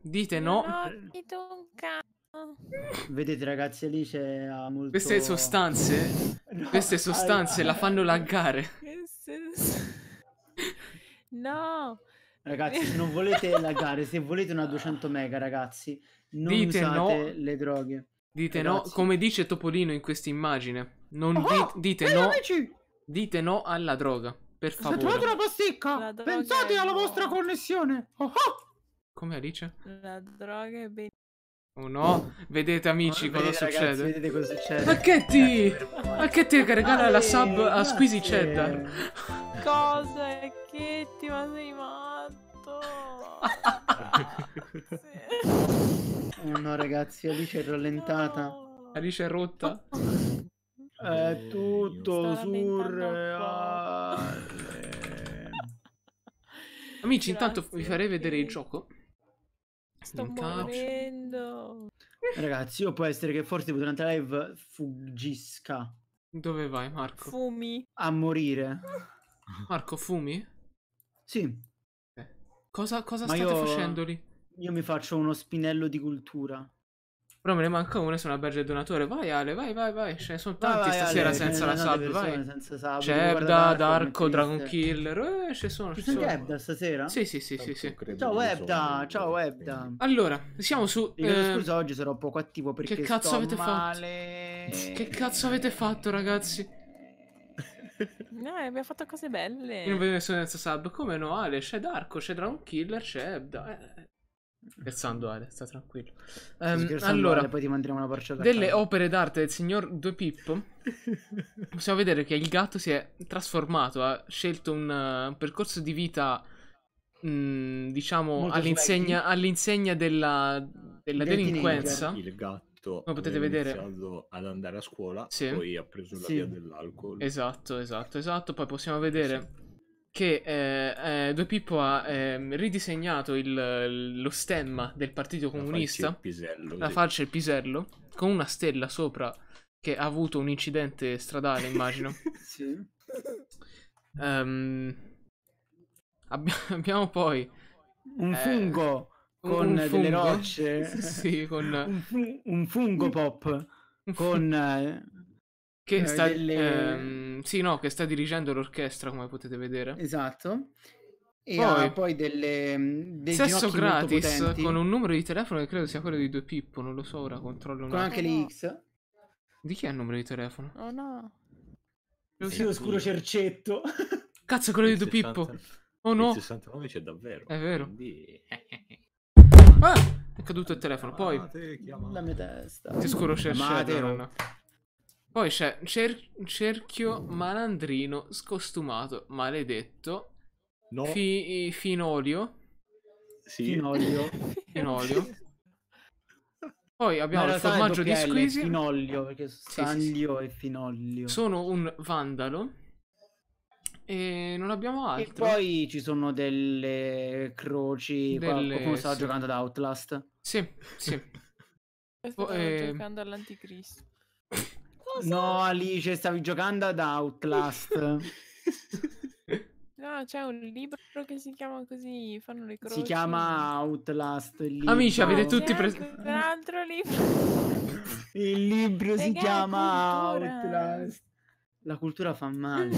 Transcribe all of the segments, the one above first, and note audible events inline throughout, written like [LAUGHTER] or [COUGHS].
Dite no. cazzo. Vedete ragazzi, Alice ha molto... Queste sostanze, [LAUGHS] No, queste sostanze la fanno laggare. No. Ragazzi, se non volete laggare, se volete una 200 mega, ragazzi, non Dite usate no. le droghe. Dite no, Ragazzi. come dice Topolino in questa immagine. Non Oh, di- dite ehi, no, amici! dite no alla droga, per Se trovate favore. una pasticca, pensate è alla buona. vostra connessione. Oh, oh! Come Alice? La droga è ben... Oh no, vedete amici cosa Vedete, ragazzi, succede? vedete cosa succede? Pacchetti! Pacchetti che regala la sub a Grazie. Squeezy Cheddar. Cosa? Che ti ma sei matto? Oh [LAUGHS] no, ragazzi, Alice è rallentata. No. Alice è rotta. È tutto Sta rallentando surreale. Amici, intanto vi Grazie, farei vedere il gioco. Sto caption. morendo. Ragazzi, io può essere che forse durante la live fuggisca Dove vai, Marco? Fumi. a morire. Marco, fumi? Sì, Cosa, cosa Ma state io- facendo lì? io mi faccio uno spinello di cultura. Però me ne manca uno, sono una badge del donatore. Vai Ale, vai, vai, vai. Ce ne sono tanti vai, stasera Ale, senza ce la sub, vai. persone Senza sub. C'è Ebda, Darko, Dragon. Killer. Eh, ci sono, ci sono anche Ebda stasera? Sì, sì, sì, sì, sì. Ciao Webda, ciao Webda. Allora, siamo su... Eh, scusa, oggi sarò poco attivo perché che cazzo sto avete fatto? male. Che cazzo avete fatto, ragazzi? No, abbiamo fatto cose belle. Io non vedo nessuno senza sub. Come no, Ale? C'è Darko, c'è Dragon Killer, c'è Ebda. Eh, Scherzando, Ale, sta tranquillo. Scherzando, allora, Ale, poi ti manderemo una parcella a delle casa. opere d'arte del signor Due Pippo, [LAUGHS] possiamo vedere che il gatto si è trasformato, ha scelto un, uh, un percorso di vita, mm, diciamo, all'insegna, all'insegna della, della Del delinquenza. Il gatto Come potete vedere. iniziato ad andare a scuola, Sì. poi ha preso la Sì. via dell'alcol. Esatto, esatto, esatto. Poi possiamo vedere che eh, eh, Due Pippo ha ehm, ridisegnato il- lo stemma del Partito La falce Comunista. e il pisello, la sì. falce e il pisello con una stella sopra che ha avuto un incidente stradale, immagino. [LAUGHS] Sì. Ehm, abbi- [LAUGHS] abbiamo poi Un Eh, fungo un- con un delle fungo. rocce. [LAUGHS] sì, con un, fu- un fungo pop un fu- con eh, che eh, sta delle- ehm, sì, no, che sta dirigendo l'orchestra, come potete vedere. esatto e Poi- ha poi delle mm, dei Sesso gratis con un numero di telefono che credo sia quello di Due Pippo, non lo so, ora controllo un con anche le X Di chi è il numero di telefono? Oh no. Credo sì, sia- lo scuro cercetto [LAUGHS] Cazzo, quello di Due Pippo. 60 Oh no. Il 69 c'è davvero. È vero. Quindi... Ah, è caduto il telefono. Poi Chiamate, chiamate. la mia testa Ti scuro c'è Chiamate, Shadowrun. oh. Poi c'è cer- cerchio malandrino scostumato, maledetto, No, fi- finolio, sì. Finolio [LAUGHS] finolio. Poi abbiamo il formaggio di squisi. Finollio perché sì, sì. Sanlio e Finollio Sono un vandalo. E non abbiamo e altro. poi ci sono delle croci Delle- qualcuno stava sì. giocando ad Outlast Sì, sì. [LAUGHS] Stavo eh, giocando all'anticristo. No Alice stavi giocando ad Outlast No, c'è un libro che si chiama così, fanno le croci. Si chiama Outlast. Il libro. Amici, avete No, tutti c'è pres- anche un altro libro. Il libro si Raga, chiama cultura. Outlast. La cultura fa male.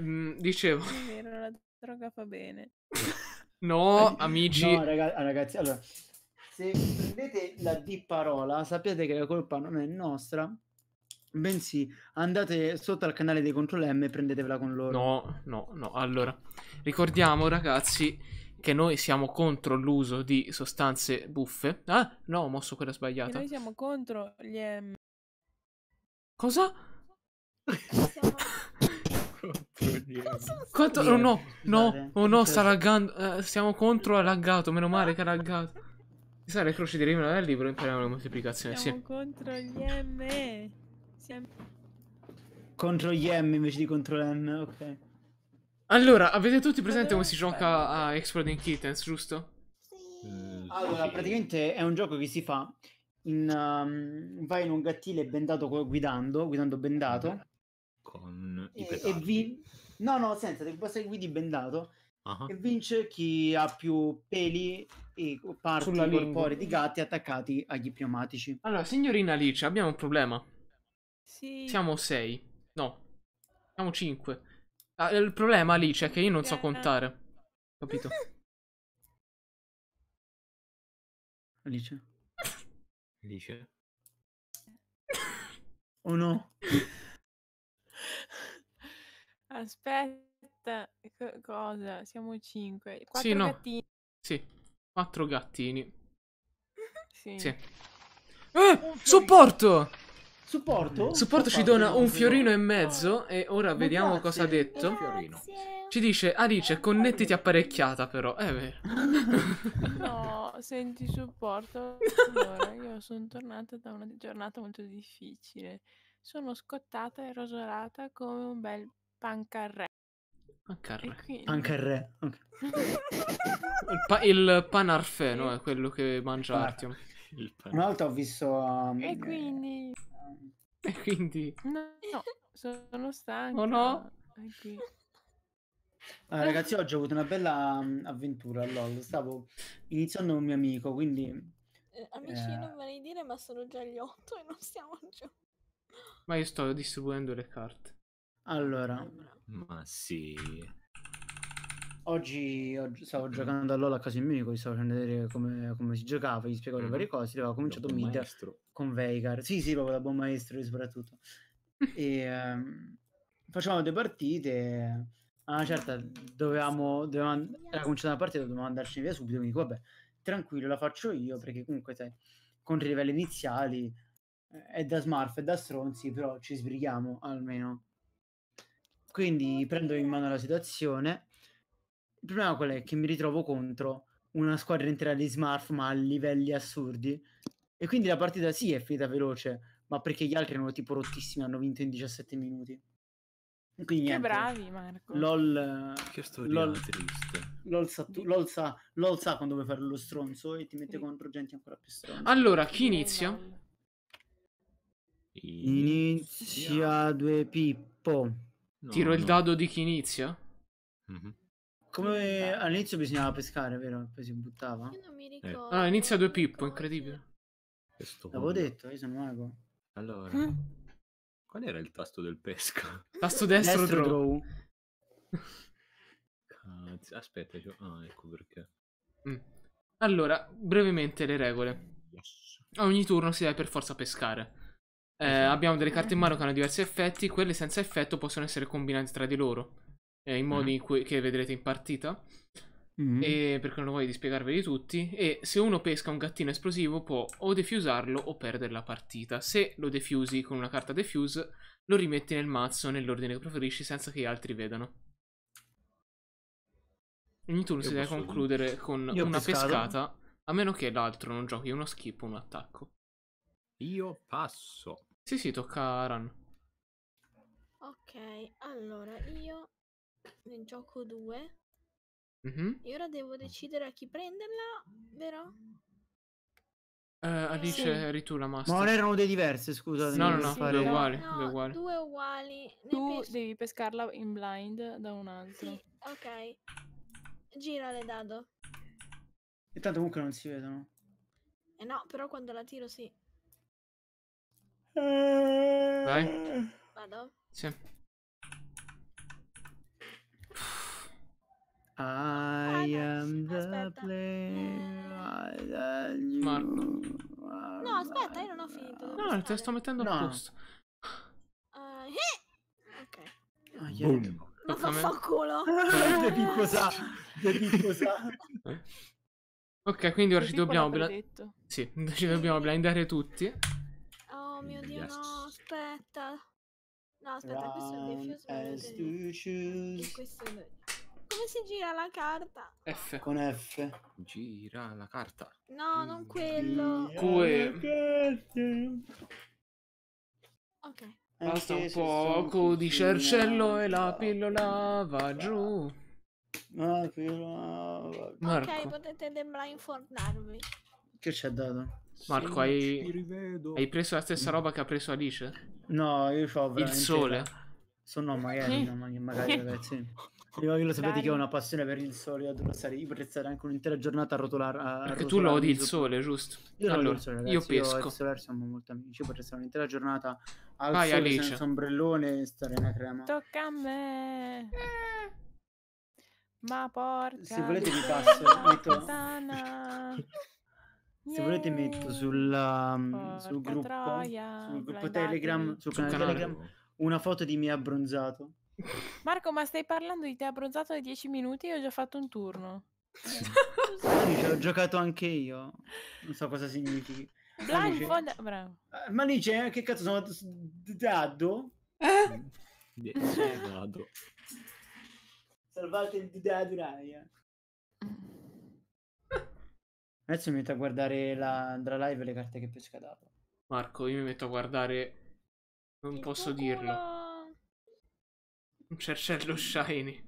Mm, dicevo, È vero, la droga fa bene. [LAUGHS] no, amici. No, raga- ah, ragazzi, allora, se prendete la D parola, sappiate che la colpa non è nostra, bensì andate sotto al canale dei Control M e prendetevela con loro. No, no, no. Allora, ricordiamo ragazzi che noi siamo contro l'uso di sostanze buffe. Ah, no, ho mosso quella E sbagliata. noi siamo contro gli M. Cosa? Siamo- Quanto? dire? Oh no, no, oh no, sta laggando. Eh, stiamo contro, ha laggato, meno male che ha laggato. Mi sa le croci derivano dal libro, impariamo la moltiplicazione, siamo sì. contro gli M. Siamo... Contro gli M invece di contro M, ok. Allora, avete tutti presente come si gioca a Exploding Kittens, giusto? Eh, Allora, sì. praticamente è un gioco che si fa in, um, vai in un gattile bendato guidando, guidando bendato, Con i e, e vi... No, no, senza, basta che guidi bendato Ah, e vince chi ha più peli e parti corporei di gatti attaccati agli pneumatici. Allora, signorina Alice, abbiamo un problema. Sì. Siamo sei. No. Siamo cinque. Ah, il problema, Alice, è che io non so contare. Capito? [LAUGHS] Alice. dice? O no? Aspetta, co- cosa? Siamo cinque. Quattro Sì, no. gattini. Sì. Quattro gattini. [LAUGHS] Sì. Sì. Eh, supporto! Supporto? Supporto ci dona un fiorino e mezzo e ora Ma vediamo cosa ha grazie. detto. Fiorino. Ci dice Alice, connettiti apparecchiata però. È vero. [LAUGHS] No, senti supporto. Allora, io sono tornata da una giornata molto difficile. Sono scottata e rosolata come un bel pancarré. Ma E carre. quindi... Anche il re. ok. Il, pa- il panarfeno è quello che mangia Panarfe. Artyom. Il pan- Una volta ho visto... um, E quindi... E quindi... No, no, sono stanca. Oh no. Ah, ragazzi, oggi ho avuto una bella um, avventura a LOL. Stavo iniziando un mio amico, quindi Eh, amici, Eh. non vorrei dire, ma sono già gli 8 e non siamo giù. Ma io sto distribuendo le carte. allora, Ma sì. Oggi, oggi stavo giocando a LOL a amico, gli stavo facendo vedere come, come si giocava, gli spiegavo le Mhm. varie cose, aveva cominciato Dopo mid maestro. con Veigar. Sì, sì, proprio da buon maestro soprattutto. [LAUGHS] e ehm, facevamo due partite. A una certa dovevamo, dovevamo era cominciata una partita, dovevamo andarci via subito. Quindi, vabbè, tranquillo, la faccio io perché comunque, sai, con i livelli iniziali eh, è da smurf, è da stronzi, però ci sbrighiamo almeno. Quindi prendo in mano la situazione. Il problema qual è? Che mi ritrovo contro una squadra intera di smurf, ma a livelli assurdi. E quindi la partita sì è finita veloce, ma perché gli altri erano tipo rottissimi, hanno vinto in 17 minuti. Quindi Che niente, bravi, Marco. LOL, Che storia LOL, triste. LOL, sa, tu- LOL, sa, LOL sa quando vuoi fare lo stronzo e ti mette Sì. contro gente ancora più stronza. Allora, chi inizia? Inizia due Pippo. No, Tiro il no. dado di chi inizia? Mhm. Come all'inizio bisognava pescare, vero? Poi si buttava. Io non mi ricordo. Ah, inizia due Pippo, incredibile. Questo L'avevo detto, io sono mago. Allora, Mm. qual era il tasto del pesca? [LAUGHS] Tasto destro, Destro draw. draw. [LAUGHS] Cazzo, aspetta, c'ho- ah, ecco perché. Mm. Allora, brevemente le regole. Yes. A ogni turno si deve per forza pescare. Eh, abbiamo delle carte in mano che hanno diversi effetti. Quelle senza effetto possono essere combinate tra di loro. Eh, in modi in cui- che vedrete in partita. Mm. E perché non lo voglio di spiegarveli tutti. E se uno pesca un gattino esplosivo può o defusarlo o perdere la partita. Se lo defusi con una carta defuse, lo rimetti nel mazzo nell'ordine che preferisci senza che gli altri vedano. Ogni turno si deve concludere con Io ho una pescato. pescata. A meno che l'altro non giochi uno skip o un attacco. Io passo. Sì, sì, tocca a Ran. Ok, allora io ne gioco due. Mhm. E ora devo decidere a chi prenderla, vero? Eh, Alice, Sì. eri tu la master. Ma non erano due diverse, scusate. No, no, no, fare- due uguali. No, due uguali. due uguali. Ne Tu pes- devi pescarla in blind da un altro. Sì, ok. Gira le dado. E tanto comunque non si vedono. Eh no, però quando la tiro sì. Vai. Vado. Sì. I am the aspetta. player. I Marco. No, aspetta, io non ho finito. No, te sto mettendo a posto. Eh, eh. Ok. Ah, yeah. Boom. Ma vaffanculo. De Pippo sa. De Pippo sa. Ok, quindi ora ci dobbiamo... bla-. Sì, [LAUGHS] ci dobbiamo blindare tutti. Oh mio dio, Yes. no, aspetta. No, aspetta, questo è il diffuso. E questo è il- si gira la carta? F. Con F. Gira la carta. No, non quello. Que- Ok. Basta un poco di cercello e la pillola va giù. Ah, quello- Ok, Marco, potete deblindfornarvi. Che ci ha dato? Marco, Sì, hai- hai preso la stessa roba che ha preso Alice? No, io ho Il sole. Sono no, magari, no, ma- magari [LAUGHS] Io lo sapete che ho una passione per il sole, io adoro stare, io potrei stare anche un'intera giornata a rotolare. a Perché tu rotolarmi lodi il sole, giusto? Io allora, odio il sole, io ragazzi, Io pesco. il sole siamo molto amici. Io potrei stare un'intera giornata al Vai, sole Alice. senza ombrellone e stare nella crema. Tocca a me. Ma porca. Se volete vi passo, metto-. [LAUGHS] Se volete metto sul, um, sul gruppo, troia, sul gruppo. Telegram, sul Sul canale. Telegram, una foto di me abbronzato. Marco, ma stai parlando di te abbronzato da 10 minuti? Io ho già fatto un turno. Alice, ho giocato anche io. Non so cosa significhi. Blindfold. Bravo. Eh, Ma Alice, che cazzo sono dado? Di- Eh. Vado. Salvate il dado raia. Adesso mi metto a guardare la, dalla live le carte che pesca dato. Marco, io mi metto a guardare. Non Il posso tuo dirlo. Un cercello shiny.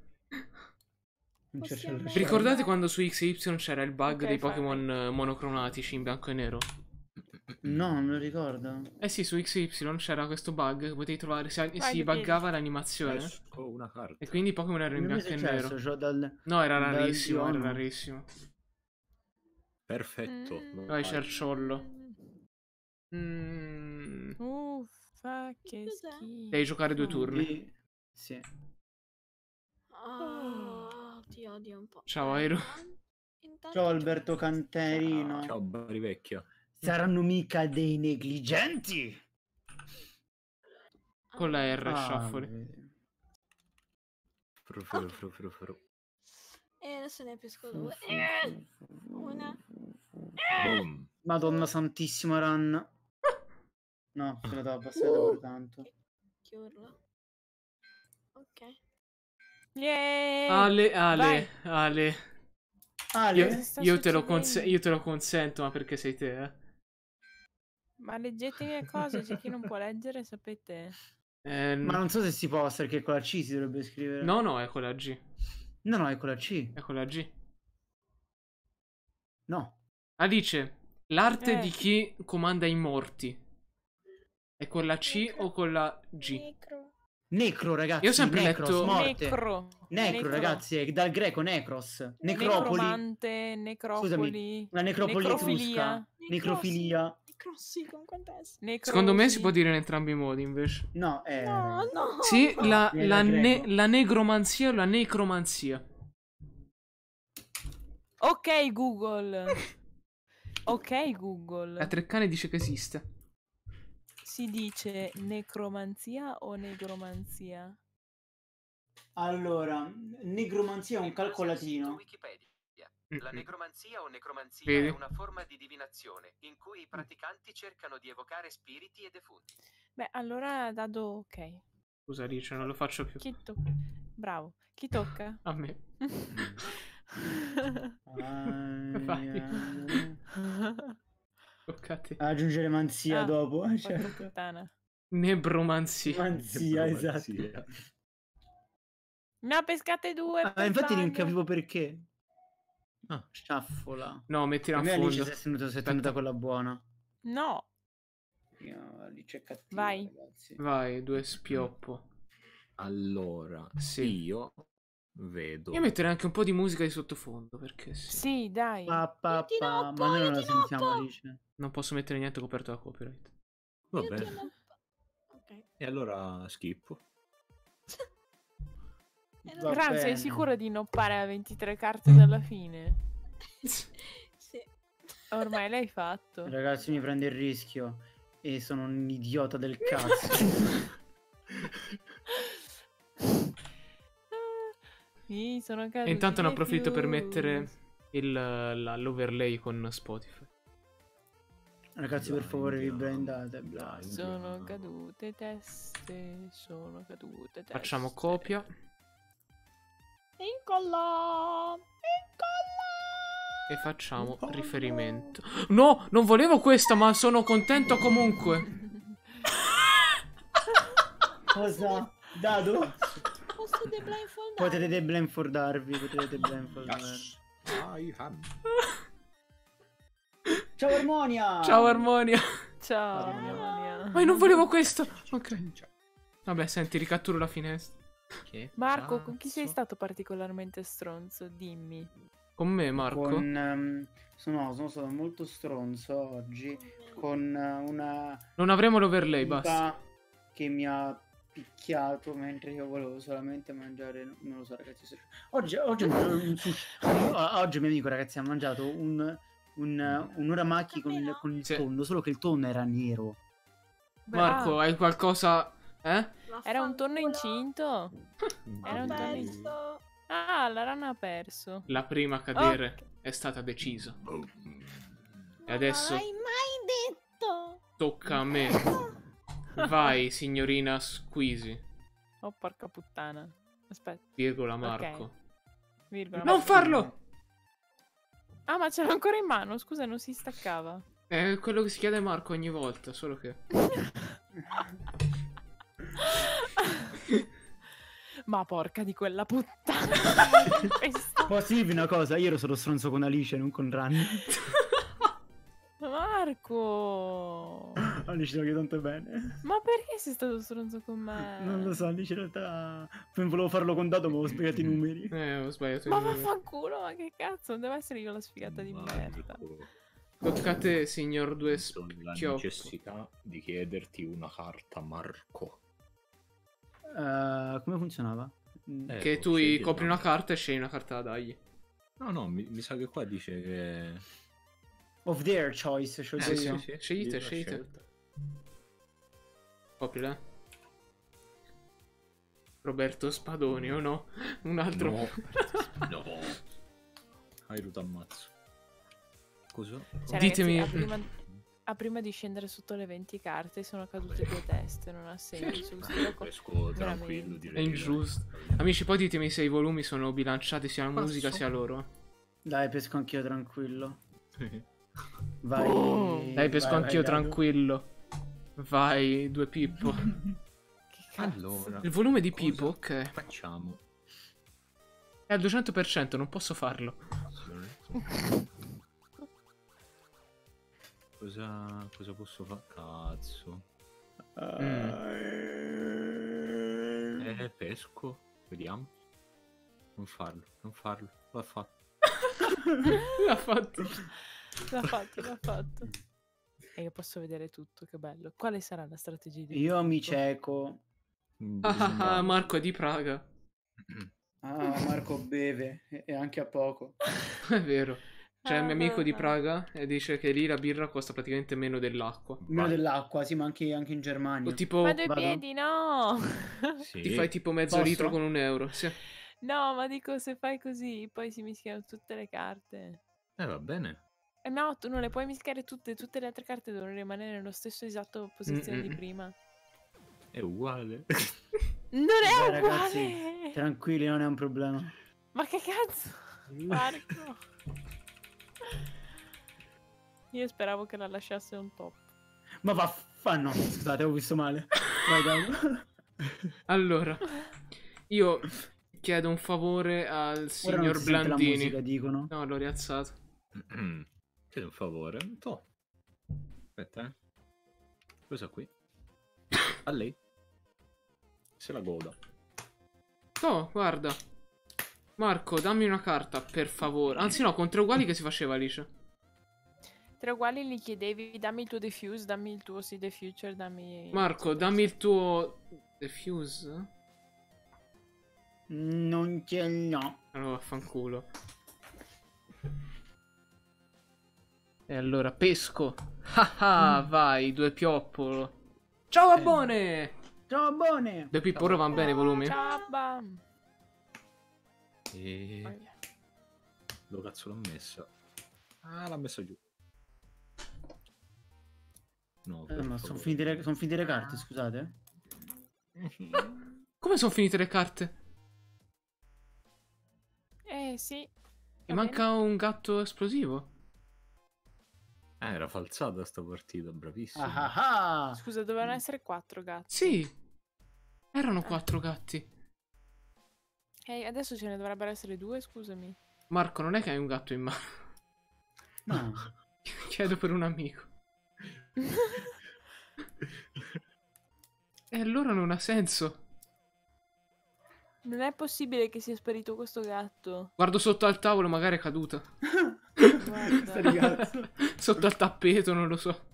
Il Vi Vi ricordate quando su XY c'era il bug Ok, dei fai. Pokémon eh, monocromatici in bianco e nero? No, non lo ricordo. Eh sì, su XY c'era questo bug che potevi trovare. Si, si buggava l'animazione. Una carta. E quindi i Pokémon erano in bianco e nero. dal... No, era rarissimo, era rarissimo. Perfetto. Mm. Vai, cerciollo. Mm. Uffa, che schifo. Devi giocare due turni. Sì. Sì. Ah, ti odio un po'. Ciao, Eh, Airo. intan- intanto Ciao Alberto. Canterino. Ciao Bari vecchia. Saranno mica dei negligenti? Con la R, Ah, shuffle. Fru, fru, fru, fru, fru. E adesso ne pesco due. Eh, Una. Boom. Madonna santissima Ranna. No, ce la devo abbassare davvero tanto. Che urlo. Ok. Yay! Ale, Ale, Vai. Ale. Ale, Io, io te io te lo consento, ma perché sei te, eh? Ma leggetemi le cose, c'è chi non può leggere, sapete. Eh, ma non so se si possa perché con la C si dovrebbe scrivere. No, no, è con la G. No, no, è con la C. È con la G. No. Alice, l'arte Eh. di chi comanda i morti. È con la C o con la G? Necro. Necro, ragazzi. Io ho sempre necros, letto- morte. Necro. Necro, ragazzi, è dal greco necros. Necropoli. Necromante, necropoli. La necropoli necrofilia. etrusca. Necrofilia. Necrossi con quant'è? Secondo me si necrosi. può dire in entrambi i modi, invece. No, è... No, no. Sì, la, Viene la, ne- la negromanzia o la necromanzia. Ok, Google. Ok, Google. La Treccane dice che esiste. Si dice necromanzia o negromanzia? Allora, negromanzia è un calcolo latino. Wikipedia. La negromanzia o necromanzia Vedi? è una forma di divinazione in cui i praticanti cercano di evocare spiriti e defunti. Beh, allora dado ok. Scusa, Alice, non lo faccio più. Chi to- Bravo. Chi tocca? [LAUGHS] A me. [LAUGHS] Vai. [LAUGHS] Tocca a te. Aggiungere manzia Ah, dopo. Porca Certo. puttana. Nebromanzia. Manzia, esatto. Ne ho pescate due. Ah, infatti non capivo perché. Ah. Sciaffola. No, mettila Alice fondo. si è tenuta, si è tenuta quella buona. No. Io, Alice è cattiva, Vai. ragazzi. Vai, due spioppo. Allora, Sì. io vedo. Io metterei anche un po' di musica di sottofondo, perché sì. Sì, dai. Pa, pa, pa, ma noi non la ti sentiamo. Alice. Non posso mettere niente coperto da copyright. Va bene. amo- Ok. E allora schippo. [LAUGHS] Bene. sei sicuro di noppare a 23 carte dalla fine? [LAUGHS] Sì. [LAUGHS] Ormai l'hai fatto. Ragazzi, mi prende il rischio. E sono un idiota del cazzo. Sì, sono E intanto ne approfitto per mettere il, la- l'overlay con Spotify. Ragazzi, per favore, vi. Basta. Sono cadute teste, sono cadute teste. Facciamo copia. Incolla. E facciamo no. riferimento. No, non volevo questa, ma sono contento comunque. [LAUGHS] Cosa? Dado? [LAUGHS] Potete deblindfoldarvi. Potete deblindfoldarvi. Yes. I am. Ciao Armonia! Ciao Armonia. Ciao. Armonia. Ma io non volevo questo. Ok. Vabbè, senti, ricatturo la finestra. Che Marco, con chi sei cazzo? stato particolarmente stronzo? Dimmi. Con me, Marco. Con, ehm, sono, sono stato molto stronzo oggi con eh, una Non avremo l'overlay, basta. che mi ha picchiato mentre io volevo solamente mangiare, non lo so ragazzi. se- Oggi, oggi, oggi mio amico ragazzi ha mangiato un, un, un uramaki con il, con il Sì. tonno, solo che il tonno era nero. Marco, Ah, hai qualcosa... Eh? Era un tonno incinto? Era un tonno perso. Ah, la rana ha perso. La prima a cadere è stata decisa. E adesso Non l'hai mai detto. tocca a me. Vai, signorina Squeezy. Oh, porca puttana. Aspetta, Virgola Marco. virgola. Non farlo! Ah, ma ce l'ho ancora in mano, scusa, non si staccava. È quello che si chiede Marco ogni volta, solo che... [LAUGHS] Ma porca di quella puttana. [LAUGHS] Posso dirvi una cosa? Io ero solo stronzo con Alice, non con Ranni. [LAUGHS] Marco! Alice lo vedo tanto bene. Ma perché sei stato stronzo con me? Non lo so, Alice in realtà... Volevo farlo con dato, ma ho sbagliato i numeri. Eh, ho sbagliato il Ma numero. vaffanculo, ma che cazzo? Non devo essere io la sfigata di merda. Tocca a te, signor Due Sento la necessità di chiederti una carta, Marco. Eh, come funzionava? Mm, Eh, Che tu copri una. una carta e scegli una carta da dargli. No, no, mi, mi sa che qua dice che... Of their choice, Eh, cioè sì, io. sì. Sceglite, Libera Coprila. Roberto Spadoni o no? Un altro. No. no. Hai t'ammazzo. Cosa? Cioè, Ditemi- ragazzi, a prima, a prima di scendere sotto le 20 carte sono cadute due teste, non ha senso. Pesco tranquillo, direi. È ingiusto. Amici, poi ditemi se i volumi sono bilanciati sia la Passo. musica sia loro. Dai, pesco anch'io tranquillo. dai. Vai. Oh. Dai, pesco vai, anch'io vai, tranquillo. Vai, due Pippo. [LAUGHS] Allora, Il volume di Pippo, ok. Facciamo. È al 200%, non posso farlo. Cosa, cosa posso fare? Cazzo. Eh, pesco. Vediamo. Non farlo, non farlo. [LAUGHS] L'ha fatto. L'ha fatto. L'ha fatto, l'ha fatto. E io posso vedere tutto, che bello. Quale sarà la strategia di Io mi cieco. Mm, Ah, ah, ah, Marco è di Praga. Ah, Marco beve. E anche a poco. [LAUGHS] È vero. C'è il mio amico di Ah. Praga e dice che lì la birra costa praticamente meno dell'acqua. Meno Vai. dell'acqua, sì, ma anche, anche in Germania. O tipo Ma due vado? piedi, no! [LAUGHS] Sì. ti fai tipo mezzo Posso? litro con un euro. Sì. no, ma dico, se fai così, poi si mischiano tutte le carte. Eh, va bene. Eh no, tu non le puoi mischiare tutte, tutte le altre carte devono rimanere nello stesso esatto posizione di Mm-mm. prima. È uguale. [LAUGHS] Non Dai, è ragazzi, uguale! Tranquilli, non è un problema. Ma che cazzo? Marco! Io speravo che la lasciasse un top. Ma vaffanno. Scusate, ho visto male. Vai, dai. [LAUGHS] Allora, io chiedo un favore al Ora non signor si sente la Blandini. musica, dicono. No, l'ho rialzato. [CLEARS THROAT] Chiedo un favore. To. Aspetta, eh. Cosa qui? [COUGHS] A lei. Se la goda. Oh, guarda. Marco, dammi una carta, per favore. Anzi, no, con tre uguali che si faceva Alice. Tre uguali li chiedevi, dammi il tuo diffuse, dammi il tuo see the future, dammi... Marco, dammi il tuo defuse. Non ce l'ho. Allora, vaffanculo. E allora, pesco. [LAUGHS] Ah ah, vai, due pioppolo. Ciao, Babbone! Ciao, buone. Due pippo, ora vanno bene i volumi? Ciao, bam! E... Dove cazzo l'ho messa? Ah, l'ha messa giù. No, Eh, ma sono finite, le, son finite le carte, scusate. [LAUGHS] Come sono finite le carte? Eh, sì. Mi va manca un gatto esplosivo. Eh, era falsata sta partita, bravissimo. Ah ah ah. Scusa, dovevano essere quattro gatti. Sì. Erano quattro gatti. Eh, adesso ce ne dovrebbero essere due, scusami. Marco, non è che hai un gatto in mano. No. [LAUGHS] Chiedo per un amico. [LAUGHS] E allora non ha senso. Non è possibile che sia sparito questo gatto. Guardo sotto al tavolo, magari è caduta. Cazzo. [LAUGHS] Sotto al tappeto, non lo so.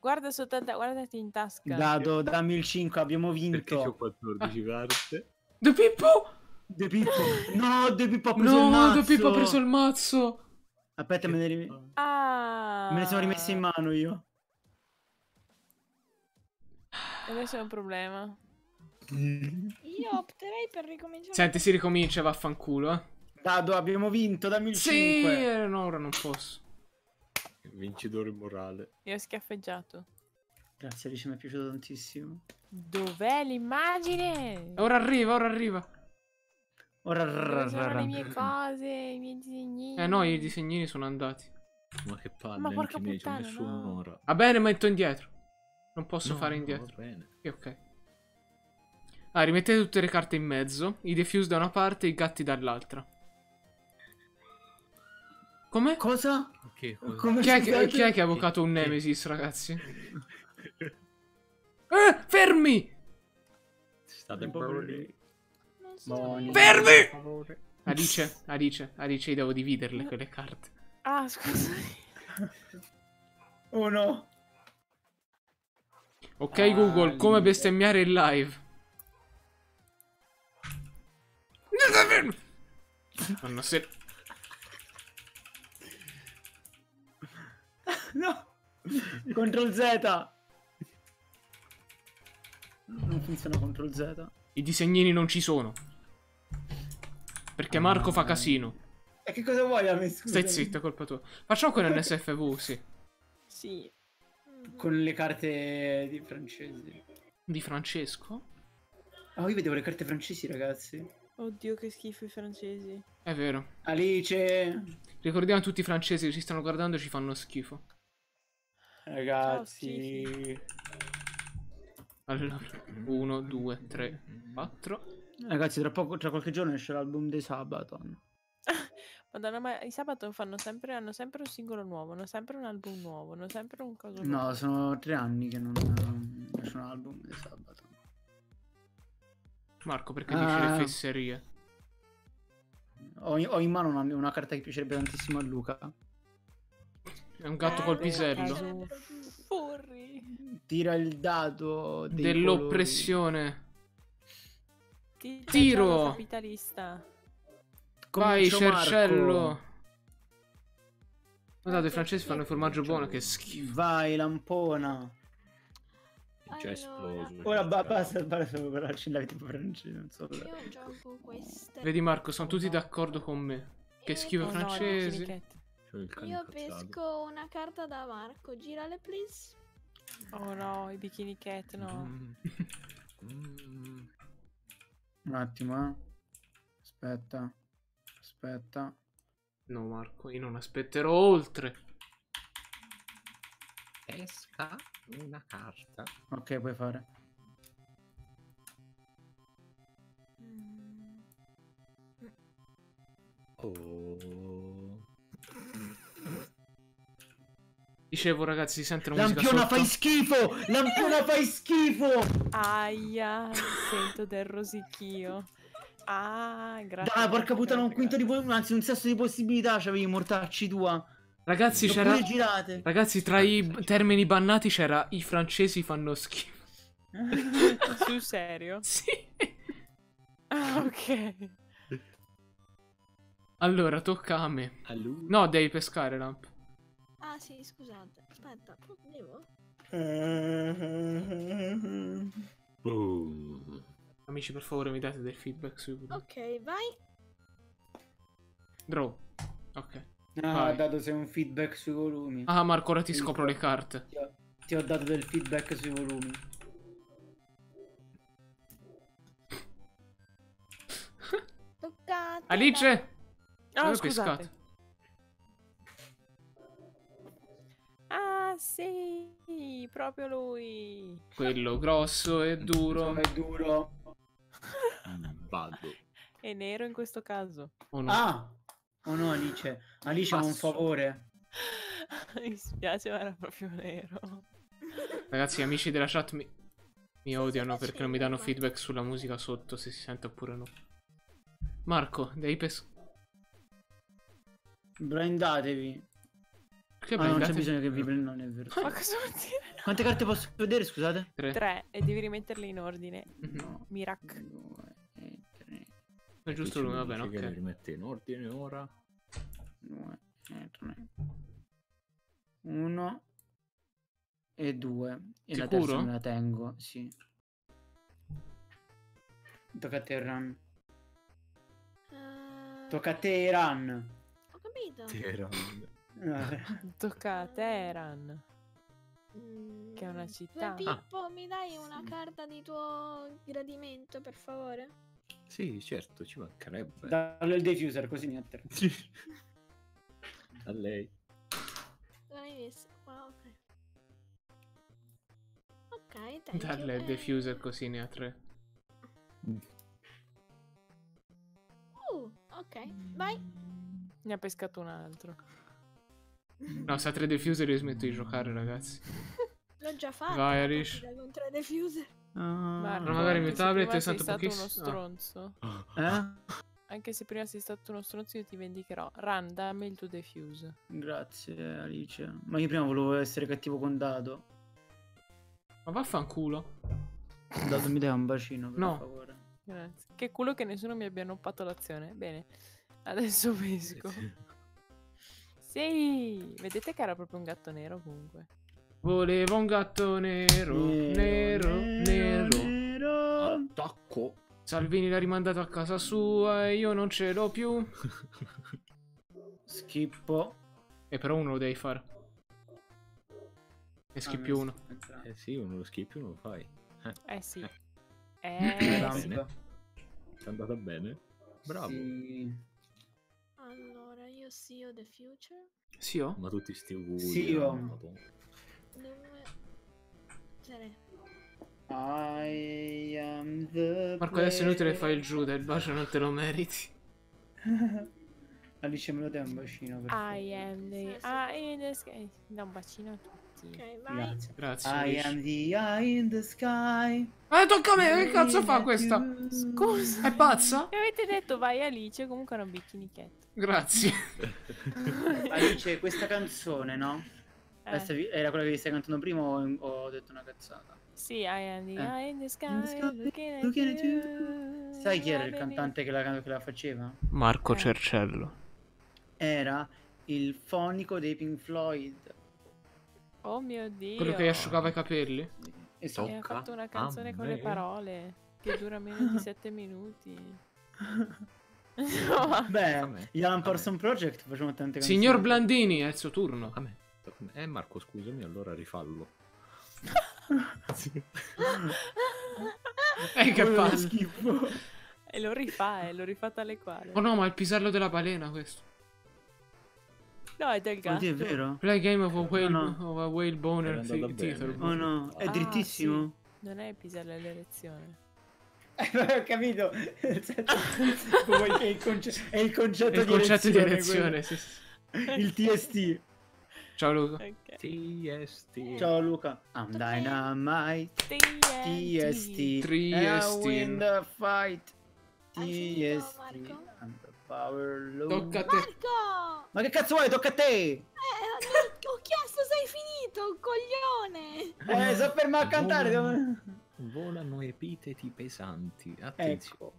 Guarda sotto al ta- guardati in tasca. Dado, dammi il 5, abbiamo Perché ho vinto. 14 carte. De Pippo! De Pippo. No, De Pippo ha preso il No, mazzo. De Pippo ha preso il mazzo. Aspetta, me ne, ri- Ah. me ne sono rimessi in mano io. Adesso è un problema. Io opterei per ricominciare. Senti, si ricomincia, vaffanculo, eh. Dado, abbiamo vinto, dammi il Sì, 5. eh, no, ora non posso. Vincitore morale. Io ho schiaffeggiato. Grazie Alice, mi è piaciuto tantissimo. Dov'è l'immagine? Ora arriva, ora arriva. Ora Dove sono le mie cose, i miei disegnini? Eh no, i disegnini sono andati. Ma che palle, Ma anche i miei, puttana, messo no. un'ora. Va bene, metto indietro. Non posso No, fare no, indietro. Va bene. Ok, ok. Ah, rimettete tutte le carte in mezzo. I defuse da una parte e i gatti dall'altra. Come? Cosa? Che Come Chi è, che, chi è che ha avvocato un Nemesis, ragazzi? [LAUGHS] Eh, fermi! State Poveri. Non so. Buoni. Fermi! Alice, Alice, Alice, io devo dividerle quelle carte. Ah, scusa. [LAUGHS] Uno. Ok, Ah, Google, come bestemmiare in live? Fanno se... [LAUGHS] No. Control Z. Non funziona Control Z. I disegnini non ci sono. Perché Marco fa casino. E che cosa vuoi a me? scusa? Stai zitto, è colpa tua. Facciamo con NSFV, sì. Sì. Con le carte di francesi. Di Francesco? Oh, io vedevo le carte francesi, ragazzi. Oddio, che schifo i francesi. È vero. Alice. Ricordiamo tutti i francesi che ci stanno guardando e ci fanno schifo. Ragazzi. Allora, 1, 2, 3, 4. Ragazzi, tra poco, tra qualche giorno esce l'album dei Sabaton. [LAUGHS] Madonna, ma i Sabaton fanno sempre, hanno sempre un singolo nuovo, hanno sempre un album nuovo, hanno sempre un coso No, nuovo. sono tre anni che non non esce un album dei Sabaton. Marco, perché Ah. dici le fesserie? Ho, ho in mano una, una carta che piacerebbe tantissimo a Luca. È un gatto Eh, col beh, pisello. caso- Furry. Tira il dado dei Dell'oppressione. Ti Tiro. gioco capitalista. Vai. Cercello. Guardate, i francesi fanno il formaggio buono, che schifo. Vai, lampona. È già esploso. Ora ba- basta, basta per accendere tipo francese, non so. Io gioco queste. Vedi Marco, sono tutti d'accordo con me. Che schifo Oh no, cane Io pesco una carta da Marco. Girale, please. Oh no, i bikini cat, no. Mm. Mm. Un attimo, eh. Aspetta. Aspetta. No, Marco, io non aspetterò oltre. Pesca una carta. Ok, puoi fare. Oh. Dicevo, ragazzi, si sente musica Lampiona, fai schifo! Lampiona, fai schifo! Aia, sento del rosichio. Ah, grazie. Dai, porca puttana, un grazie, quinto di po- anzi un sesto di possibilità c'avevi mortacci tua. Ragazzi, c'era... Ragazzi, tra i termini bannati c'era i francesi fanno schifo. [LAUGHS] Sul serio? [LAUGHS] Sì. Ah, ok. Allora, tocca a me. A lui. No, devi pescare, Lamp. Ah, sì, scusate. Aspetta, devo? Boom. [LAUGHS] Amici, per favore, mi date del feedback sui video. Ok, vai. Draw. Ok. Ah, Vai. ho dato sei un feedback sui volumi. Ah, Marco, ora ti scopro le carte. Ti, ho, ti ho dato del feedback sui volumi. Tocca a te, Alice! Oh, Dove hai scusate. pescato? Ah, sì, proprio lui. Quello grosso e duro. È duro. Mm, [LAUGHS] Vado. È nero in questo caso. Oh no. Ah! Oh no, Alice. Alice, ma un favore. Mi spiace, ma era proprio nero. Ragazzi, amici della chat mi, mi odiano perché non mi danno feedback sulla musica sotto, se si sente oppure no. Marco, devi pescare. Blindatevi. Che Ah, non c'è bisogno che vi prenda, non è vero. Ma cosa vuol dire? Quante carte posso vedere, scusate? Tre. Tre e devi rimetterle in ordine. Mhm. No. Mirac. Due e tre. È giusto lui, va bene, dici Che ok. rimette in ordine ora. Due e tre. Uno e due. E la Sicuro? terza me la tengo, sì. Tocca a te, Ran. Eh, Tocca a te, Ran. Ho capito. Era- [LAUGHS] Tocca a Teheran, Mm, che è una Beh, città. Pippo, mi dai una carta di tuo gradimento, per favore? Sì, certo, ci mancherebbe. Dallo il diffuser, così mi atterra. [LAUGHS] A lei. Non hai visto? Ah, ok. Ok, you. Dalle il Eh, diffuser così ne ha tre. Uh, ok, vai. Ne ha pescato un altro. No, se ha tre diffuser io smetto di giocare, ragazzi. [LAUGHS] L'ho già fatto. Vai, Arish. con tre diffuser. Marco, Ma magari il mio anche se tablet prima è sei stato stato uno pochissimo- ah. stronzo. Eh? [LAUGHS] Anche se prima sei stato uno stronzo io ti vendicherò. Ran, dammi il tuo defuse. Grazie, Alice. Ma io prima volevo essere cattivo con Dado. Ma vaffanculo. Dado mi dai un bacino, per No. favore. Grazie. Che culo che nessuno mi abbia noppato l'azione. Bene. Adesso [LAUGHS] pesco. Sì, vedete che era proprio un gatto nero comunque. Volevo un gatto nero, nero, nero. nero. Attacco. Salvini l'ha rimandato a casa sua e io non ce l'ho più. Schippo. E però uno lo devi fare. E schippi Ah, uno. Eh sì, uno lo schippi, uno lo fai. Eh sì. Eh. Eh sì. È andata bene? Bravo. Sì. Allora, io sì ho The Future. Sì, oh. Ma tutti sti auguri. Sì, Marco, adesso è inutile fare il Giuda, il bacio non te lo meriti. [LAUGHS] Alice me lo dai un bacino per I favore. am the eye in the sky. Da un bacino a tutti. Ok, vai. Grazie. Grazie. I Alice. am the eye in the sky. Eh, tocca a me, che cazzo fa questa? Scusa. È pazza? Mi avete detto vai Alice, comunque era un bikini cat. Grazie. [LAUGHS] Alice, questa canzone, no? Eh, stavi- Era quella che vi stai cantando prima o ho detto una cazzata? sì, I am the Eh. eye in the sky, In the sky, looking looking at you. Sai chi era il cantante che la, che la faceva? Marco Eh. Cercello. Era il fonico dei Pink Floyd. Oh mio dio. Quello che asciugava i capelli. Esatto. E ha Tocca fatto una canzone con le parole che dura meno di [LAUGHS] 7 minuti. No, Beh, gli Alan Parson Project facevano tante canzoni. Signor Blandini, è il suo turno. A me. Eh Marco, scusami, allora rifallo. [LAUGHS] [LAUGHS] Eh, che palle. schifo. e lo rifà, e lo rifà tale quale. Oh no, ma è il pisello della balena questo. No, è del gatto. Oddio, è vero? Play game of a whale, No, of a whale boner theater. Oh no, è Ah, drittissimo. Non è il pisello dell'erezione. [LAUGHS] Ho capito. Nel senso, vuoi che il conce- è il concetto, È il concetto di erezione, erezione, sì, sì. Il TST. Ciao Luca. Ok. TST. Ciao Luca. I'm dynamite. TST. Triesti. I win the fight. TST. Marco? I'm the power low. Tocca a te. Marco! Ma che cazzo vuoi? Tocca a te. Eh, ho chiesto se hai finito, coglione! Eh, so fermare a cantare. Volano, volano epiteti pesanti. Attenzione.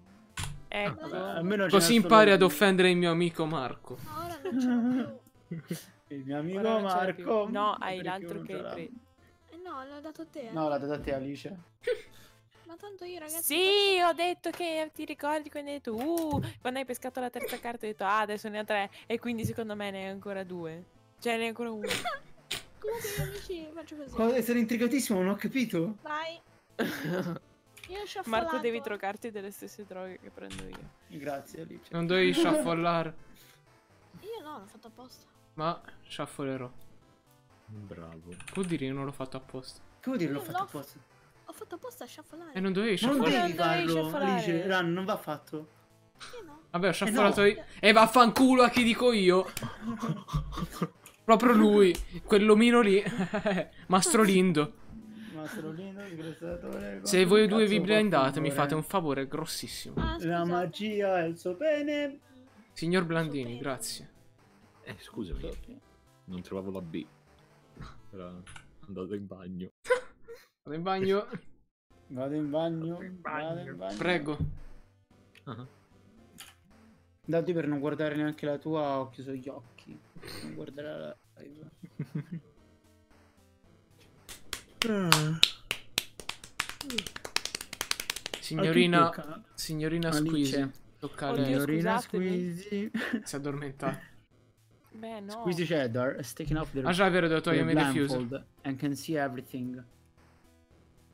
Ecco. Ecco. Ce Così impari ad offendere il mio amico Marco. Ma ora non ce l'ho più. [LAUGHS] Il mio amico. Marco. No, [LAUGHS] hai l'altro che hai l'ha? preso. Eh no, l'ho dato a te. No, l'ha dato a te Alice. [LAUGHS] Ma tanto io, ragazzi. Sì, ho detto che ti ricordi quando hai detto uh, quando hai pescato la terza carta hai detto ah adesso ne ha tre e quindi secondo me ne hai ancora due. Cioè ne hai ancora uno. [LAUGHS] Comunque io amici faccio così. Cosa- Essere intrigatissimo, non ho capito. Vai. Io. Marco devi trocarti delle stesse droghe che prendo io. Grazie Alice. Non dovevi sciaffollare. Io no, l'ho fatto apposta. Ma sciaffolerò. Bravo. Può dire io non l'ho fatto apposta. Che vuol dire l'ho fatto apposta? Ho fatto apposta a sciaffolare. E non dovevi Ma non devi dovevi farlo, sciaffolare. Alice. Ran, non va fatto. Io no. Vabbè, ho sciaffolato no. io. E vaffanculo a chi dico io. [LAUGHS] Proprio lui. Quell'omino lì. [LAUGHS] Mastro Lindo. Mastrolino, sgrassatore. Se voi due vi blindate, mi favore. fate un favore grossissimo. Ah, La magia è il suo pene. Signor Blandini, grazie. Eh, scusami, non trovavo la B. Era andato in bagno. Vado in bagno. Vado in bagno. Vado in Vado bagno. in bagno. Prego. Ah, Dati per non guardare neanche la tua, ho chiuso gli occhi. Non guardare la live. [LAUGHS] Signorina, signorina Alice. Squeezy. Tocca a Oddio, lei. Signorina. Squeezy. Si è addormentata. Beh, no. Squeezy Cheddar is taking off the Ah già, vero, devo togliermi the il diffuser. blindfold and can see everything.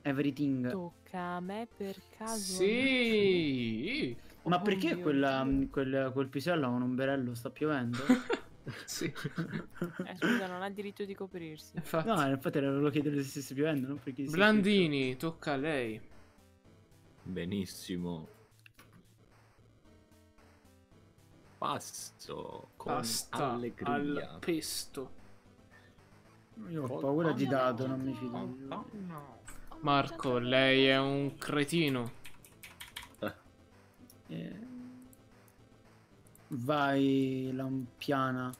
Everything. Tocca a me per caso. Sì. Ma perché quella, Dio. quel, quel pisello ha un ombrello? Sta piovendo? [LAUGHS] Sì. Eh, scusa, non ha diritto di coprirsi. Infatti. no, infatti era volevo chiedere se stesse piovendo, non perché... Blandini, tocca a lei. benissimo. Pasto con Basta allegria. al pesto. Io ho paura di dato, non mi fido. Marco, lei è un cretino. Eh, Vai, lampiana.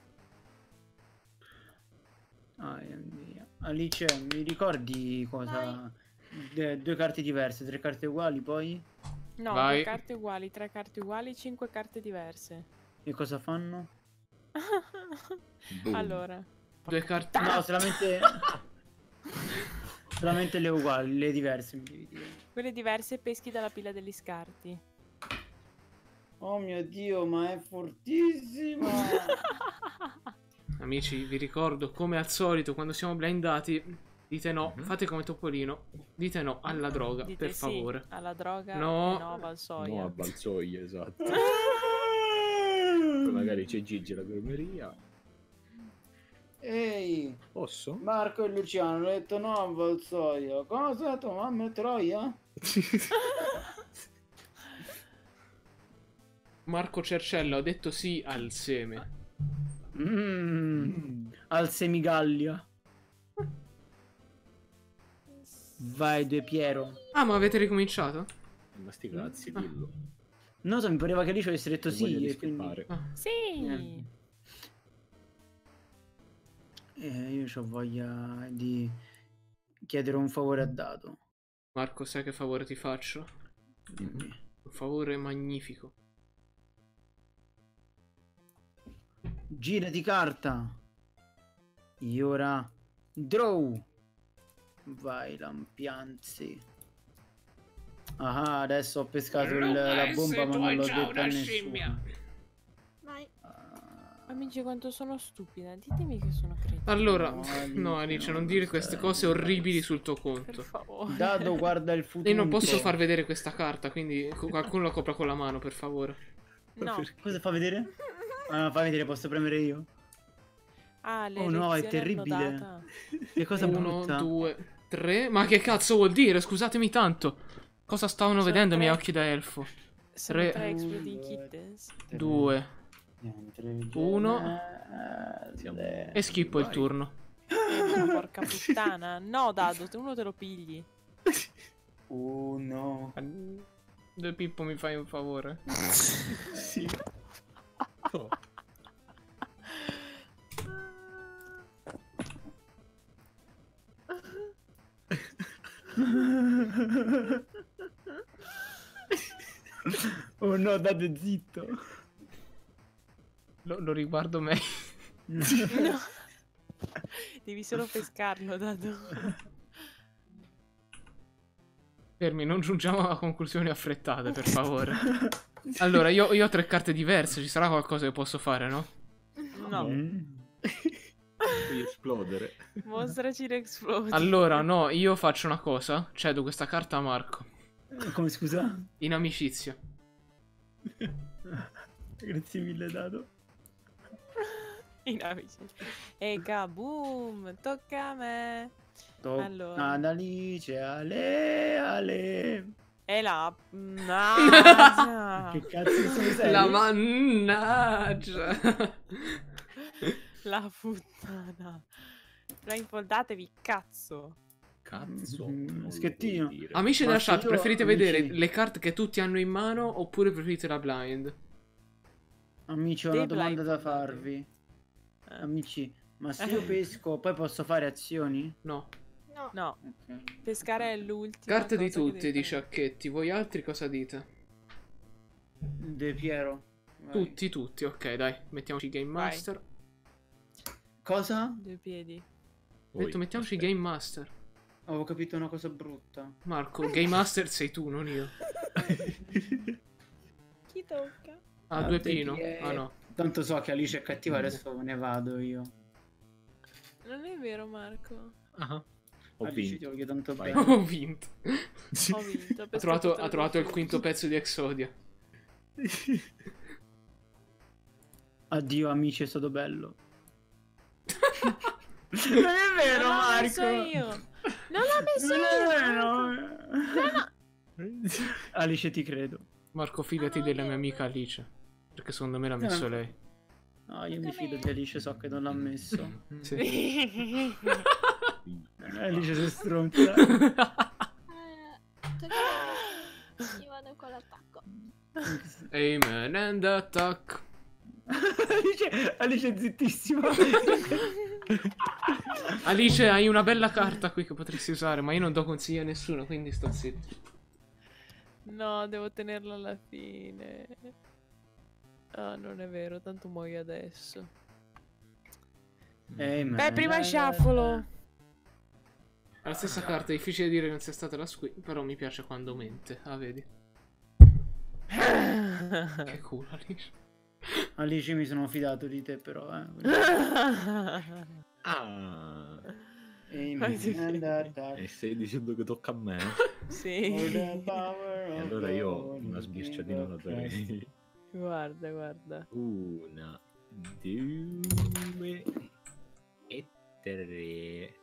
Ah. Alice, mi ricordi cosa? De- due carte diverse, tre carte uguali, poi? No, Vai. due carte uguali, tre carte uguali, cinque carte diverse. E cosa fanno? Allora, Due carte. No, solamente... [LAUGHS] solamente le uguali, le diverse, mi devi dire. quelle diverse peschi dalla pila degli scarti. Oh mio Dio, ma è fortissima! [LAUGHS] Amici, vi ricordo, come al solito, quando siamo blindati, dite no, Mhm. fate come Topolino, dite no alla droga, Dite per sì favore. alla droga No. no a Valsoia. No, a Balzoglia, esatto. [LAUGHS] Poi magari c'è Gigi alla grumeria. Ehi, Posso? Marco e Luciano hanno detto no a Valsoia. Cosa? Tua mamma è Troia? [LAUGHS] Marco Cercello ha detto sì al seme. Mm, al semigallia. Vai, De Piero. Ah, ma avete ricominciato? Ma sti cazzi, dillo. Non so, mi pareva che Alice avesse detto sì. E quindi... Ah, Sì. Eh, io ho voglia di chiedere un favore a Dato. Marco, sai che favore ti faccio? Dimmi. Un favore magnifico. Gira di carta. E ora draw. Vai, lampianzi. Ah, adesso ho pescato il- la bomba, ma non l'ho detta a nessuno. Vai. Ah, Amici, quanto sono stupida. Ditemi che sono cretino. Allora, No, no, Alice, Alice, non non dire queste cose orribili sul tuo Per conto. favore. Dado guarda il futuro. [LAUGHS] E non posso far vedere questa carta, quindi qualcuno la copra con la mano, per favore. No. [LAUGHS] Cosa fa vedere? Ah, no, fa vedere, posso premere io. Ah, le Oh no, è terribile. Che cosa Uno, brutta. due, tre. Ma che cazzo vuol dire? Scusatemi tanto. Cosa stavano Sono vedendo i miei occhi da elfo? Sono Tre. tre Exploding Due. Kittens. Due. Uno. E schippo il turno. Eh, [LAUGHS] porca puttana. No, Dado, uno te lo pigli. Uno. Due Pippo mi fai un favore? [LAUGHS] sì. Oh. [LAUGHS] [LAUGHS] oh no, date zitto. Lo, lo riguardo meglio. [LAUGHS] No. [LAUGHS] Devi solo pescarlo, Dado. Fermi, non giungiamo a conclusioni affrettate, per favore. Allora, io, io ho tre carte diverse, ci sarà qualcosa che posso fare, no? No. Mm. Puoi esplodere. Mostraci l'explode. Allora, no, io faccio una cosa. Cedo questa carta a Marco. Come scusa? In amicizia. [LAUGHS] Grazie mille, Dato. In amici. E kaboom, tocca a me. Tocca Allora. ad Alice, ale, ale. E la [LAUGHS] mannaggia. Che cazzo sei? sei? La mannaggia. La puttana. Blindfoldatevi, cazzo. Cazzo. Mm, schettino. Amici Ma della chat, io- preferite amici- vedere le carte che tutti hanno in mano oppure preferite la blind? Amici, ho Dei una domanda blind da farvi. Eh, Amici, ma se io pesco, poi posso fare azioni? No. No. No, Ok. pescare è l'ultima. Carte di tutti, dice. Acchetti. Voi altri cosa dite? De Piero. vai. Tutti, tutti, ok, dai. Mettiamoci Game Vai. Master. Cosa? Due piedi. Ho detto mettiamoci aspetta. Game Master. Avevo capito una cosa brutta. Marco, Game Master sei tu, non io. [LAUGHS] Chi tocca? Ah, Ah, due Pino. Ah no. Tanto so che Alice è cattiva, adesso me ne vado io. Non è vero, Marco. Ah, Ho Alice ti vinto. voglio tanto Vai. bene. [LAUGHS] Ho vinto. Ho vinto. ho Ha trovato, ha trovato il quinto pezzo di Exodia. [LAUGHS] Addio amici, è stato bello. non è vero, Non l'ho Marco. messo io. Non l'ho messo io. è vero. [LAUGHS] Alice ti credo. Marco, fidati Ah, della mia amica Alice. Perché secondo me l'ha messo lei. No, io mi fido di Alice, so che non l'ha messo. [LAUGHS] Sì. [LAUGHS] Alice sei stronza. Eh. Io vado con l'attacco. Amen and attack. [LAUGHS] Alice, Alice è zittissima. [LAUGHS] Alice, hai una bella carta qui che potresti usare, ma io non do consigli a nessuno, quindi sto zitto. No, devo tenerla alla fine. Ah, non è vero, tanto muoio adesso. Ehi, Beh, prima sciaffolo. La stessa carta, è difficile dire che non sia stata la squid, però mi piace quando mente. Ah, vedi? [LAUGHS] Che culo, Alice. Alice mi sono fidato di te però, eh. [LAUGHS] Ah, attack. e stai dicendo che tocca a me? Sì. [LAUGHS] E allora io una sbirciatina la darei. Guarda, guarda. Una, due e tre.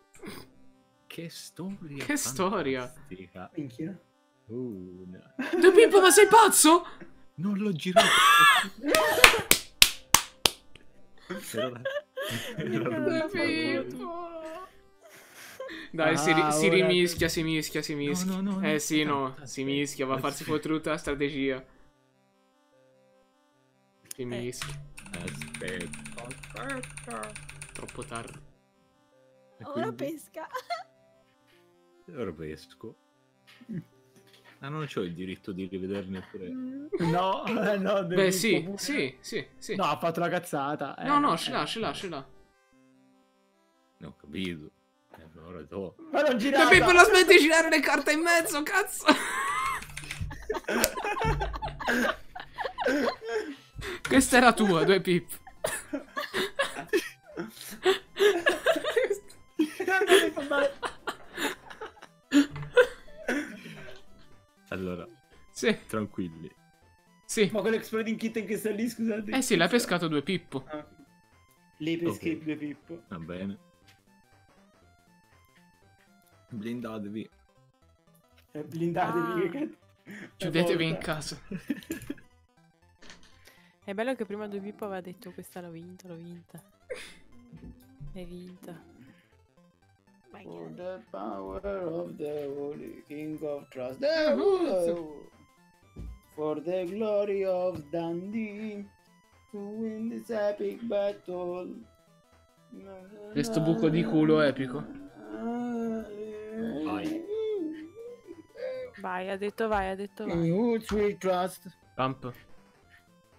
Che storia! Che storia! fantastica. Minchia. Una. De Pippo, ma sei pazzo? [LAUGHS] Non l'ho girato. [LAUGHS] Era era. Dai, si, ri- Ah, si rimischia, si mischia, si mischia. no, no, eh no, sì, no, si mischia, va a farsi aspetta. fottuta la strategia. Si Eh. mischia, Aspetta, aspetta. troppo tardi. E Ora quindi- pesca. Ora pesco. [LAUGHS] Ah, non c'ho il diritto di rivederne pure. [LAUGHS] No, eh, no, Beh, sì, comunque- sì, sì, sì. No, ha fatto la cazzata. eh, No, no, ce eh. l'ha, ce l'ha, ce l'ha. Non ho capito. Eh, ora to. Ma non De girata. Pippo, non smetti di girare le carte in mezzo, cazzo! [LAUGHS] Questa era tua, due pip. [LAUGHS] Allora, Sì, tranquilli. sì. Ma quell'exploding kitten che sta lì, scusate. Eh sì, l'hai pescato due pippo. Ah. Lei pesca Ok. i due Pippo. Va bene. Blindatevi. Eh, blindatevi. Ah. che Chiudetevi in casa. È bello che prima Due Pippo aveva detto questa l'ho vinta, l'ho vinta. [LAUGHS] L'hai vinta. For the power of the Holy King of Trust. The Holy- For the glory of Dundee. To win this epic battle. Questo buco di culo epico. Vai. Vai, ha detto vai, ha detto vai. Whose we trust. Trump.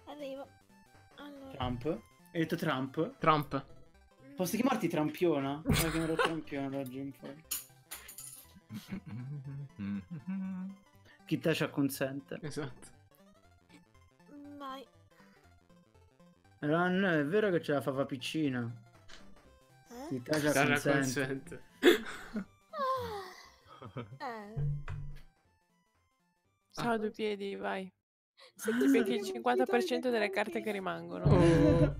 Arrivo. Allora. Trump. Hai detto Trump? Trump. Posso chiamarti Trampiona? Ma chiamerò Trampiona da oggi in poi. Chi te ci acconsente. Esatto. Vai. Ran, è vero che c'è la fava piccina. Eh? Chi te ci acconsente. consente. Eh. Ciao Due Piedi, vai. Se Ti ti becchi il sei 50% delle carte che rimangono. Oh.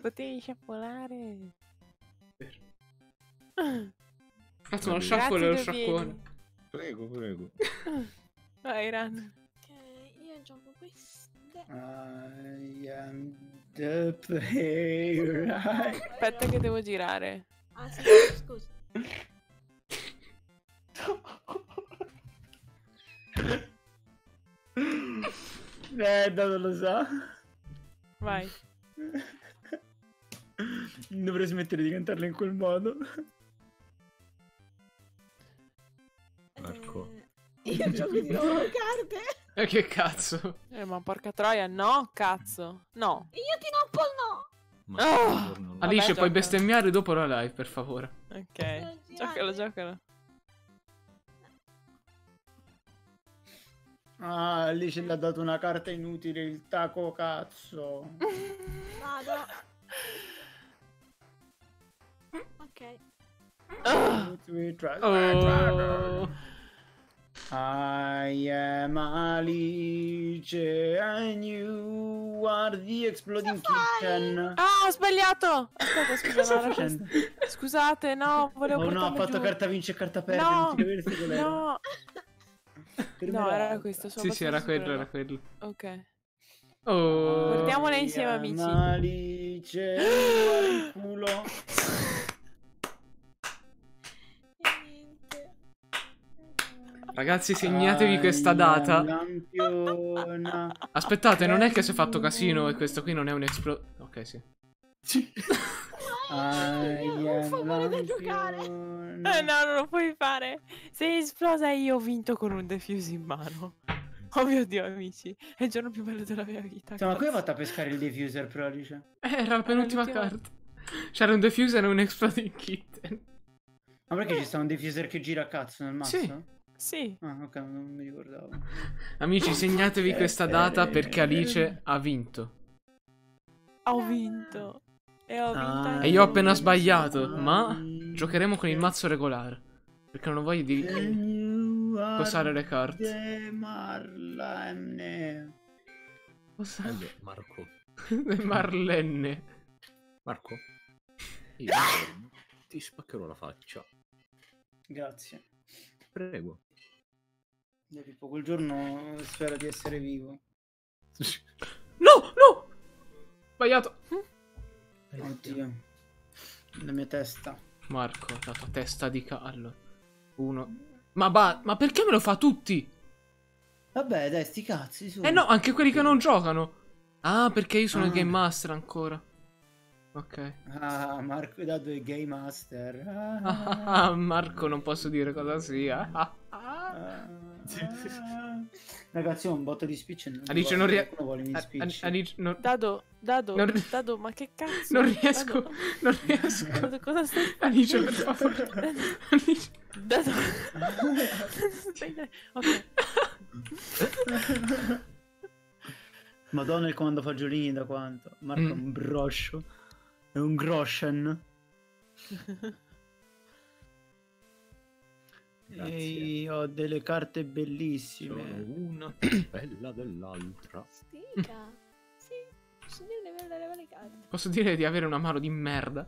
Potevi sciappolare. Cazzo, sciaffolo e lo sciacquone. Prego, prego. Vai, Ran. Ok, io gioco queste. I am The playwright. Aspetta che devo girare. Ah, sì, scusa. [LAUGHS] [LAUGHS] Eh, non lo sa. Vai. [LAUGHS] Dovrei smettere di cantarla in quel modo. Marco. Eh, io gioco di nuovo carte. Eh, che cazzo? Eh, ma porca troia, no, cazzo. No. Io ti no, Paul no. Ma Ah! buongiorno, Vabbè, Alice, puoi gioca. bestemmiare dopo la live, per favore. Ok. Giocalo, giocalo. Ah, lì ce l'ha dato una carta inutile, il taco cazzo. [LAUGHS] Vado. Ok. Try- Oh. I am Alice and you are the exploding kitchen. Ah, ho sbagliato! Aspetta, scusa. Scusate, no, volevo Oh no, ha portarlo fatto giù. carta vince e carta perde, No, no, Per no, me era questo. Sì, sì, era quello, era quello. Ok. Oh. Guardiamola insieme, amici. Alice, [GASPS] guarda il culo. Ragazzi, segnatevi questa data. Lampiona. Aspettate, non è che si è fatto casino e questo qui non è un esplo... Ok, sì. [LAUGHS] Un am favore da giocare. Eh, no, non lo puoi fare. Sei esplosa io ho vinto con un defuse in mano. [LAUGHS] Oh mio dio, amici. È il giorno più bello della mia vita. Insomma, come hai fatto a pescare il diffuser però Alice? Eh, Era la penultima carta. C'era un diffuser e un exploding kitten. Ma perché ci sta un diffuser che gira a cazzo nel mazzo? Sì. Sì. Ah, ok, non mi ricordavo. Amici, [LAUGHS] segnatevi questa data perché Alice ha vinto. Ho vinto. E ho vinto. Ah, E io ho appena sbagliato, ma giocheremo con il mazzo regolare. Perché non ho voglia di posare le carte. Marlene. Cosa? Allora, Marco. [LAUGHS] Marlenne. Marco. Io [LAUGHS] ti spaccherò la faccia. Grazie. Prego. Dai, Pippo, quel giorno spero di essere vivo. No, no! Sbagliato. Oddio. La mia testa. Marco, la tua testa di callo. Uno. Ma ba- ma perché me lo fa tutti? Vabbè, dai, sti cazzi su. Eh no, anche quelli che non giocano. Ah, perché io sono il Ah. Game Master ancora. Ok. Ah, Marco dato il Game Master. Ah, Ah, [LAUGHS] ah, Marco, non posso dire cosa sia. [LAUGHS] Ah, ah. ah, ah. [LAUGHS] Ragazzi, ho un botto di speech. e non Alice, non rie- qualcuno vuole i miei A- speech. A- Alice, non, Dado, Dado, Non Dado, ma che cazzo? non riesco. Dado, Non riesco. [LAUGHS] Dado, cosa stai facendo? [LAUGHS] Alice, per favore. Alice. Dado. Ok. Madonna, il comando fagiolini da quanto? Marco è Mm. un broscio. È un Groshen. Grazie. E ho delle carte Sono bellissime. una [CLEARS THROAT] più bella dell'altra. Stica. Sì, posso dire le carte. Posso dire di avere una mano di merda?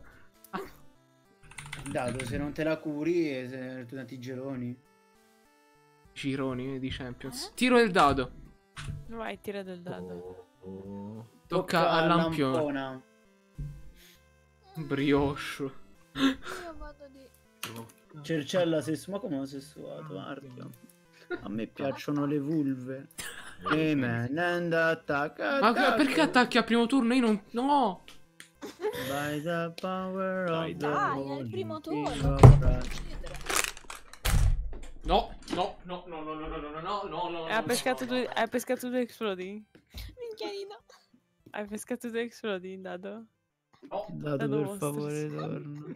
Dato, se non te la curi, e se tu tanti geloni. Gironi di Champions. Eh? Tiro il dado. Vai, tira del dado. Oh, oh. Tocca a Lampione. Lampona. Brioche. Io vado di... Cercella sessu, ma come ho sessuato, Archio? A me piacciono le vulve. E me ne andata a Ma perché attacchi al primo turno? Io non. No! By the power Dai, of the dai, al primo turno. No, no, no, no, no, no, no, no, no, no, no. Hai pescato due, hai pescato due exploding? Minchiarino. Hai pescato due exploding, Dado? No. Dado, per favore, torna.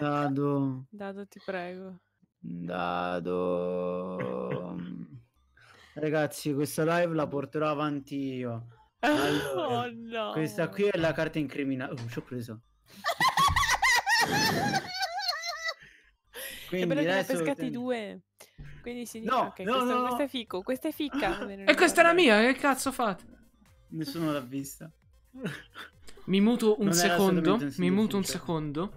Dado, Dado, ti prego. dado. [LAUGHS] Ragazzi, questa live la porterò avanti io. Allora, oh no. Questa qui è la carta incriminata. Oh, ci ho preso. [LAUGHS] È Quindi bello che ne hai adesso pescati ten- due. Quindi significa No, ok, no, questo, no, questo no. è fico, questo è ficca. [LAUGHS] E questa era guarda. mia, che cazzo fate? Nessuno l'ha vista. Mi muto un Non secondo. Mi muto un secondo.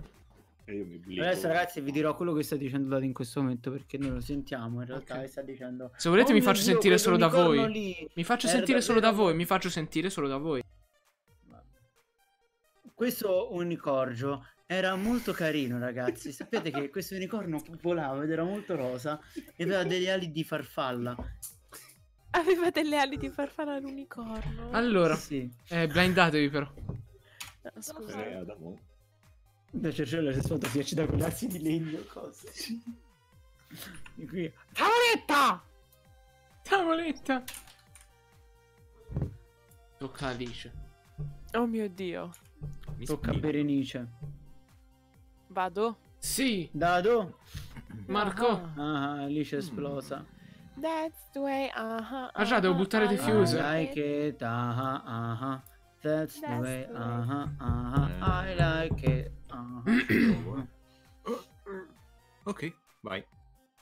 Adesso ragazzi vi dirò quello che sta dicendo Dado in questo momento perché noi lo sentiamo. In realtà Ok. che sta dicendo. Se volete "Oh mi faccio Dio, sentire solo da voi. lì Mi faccio era sentire solo da voi. Mi faccio sentire solo da voi. questo unicorgio era molto carino, ragazzi. Sapete che questo unicorno volava ed era molto rosa e aveva delle ali di farfalla. Aveva delle ali di farfalla all'unicorno. Allora, Sì. eh, blindatevi però. No, Eh, scusa. Adamo. Da Cercello si sfotta si accida con di legno cose. E qui... Tavoletta! Tavoletta! Tocca a Alice. Oh mio dio. Mi Tocca a. Berenice. Vado? Sì, Dado? Marco. Ah. Ah, Alice è esplosa. That's the way, uh-huh, Ah, già, devo buttare I defuse. I like it. it, aha, aha. That's the That's way, the way. aha, aha. I like it, aha. [COUGHS] Ok, vai.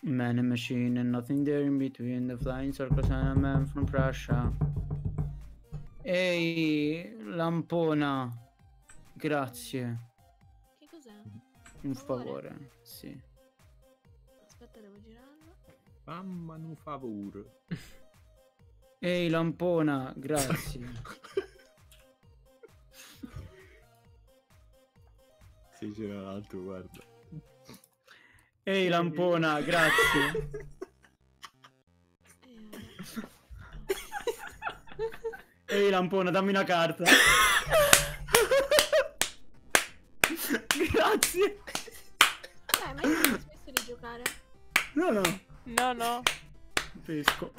Man and machine and nothing there in between. The flying circus and a man from Prussia. Ehi, lampona. Grazie. Che cos'è? Un Favore? favore. Sì. Aspetta, devo girarlo. Mamma un favore. Ehi, lampona. Grazie. [LAUGHS] Sì, c'era l'altro, guarda. Ehi, lampona. Grazie. Eh, Ehi, lampona, dammi una carta. Grazie. eh, ma io non ho smesso di giocare. No, no. No, no. Pesco.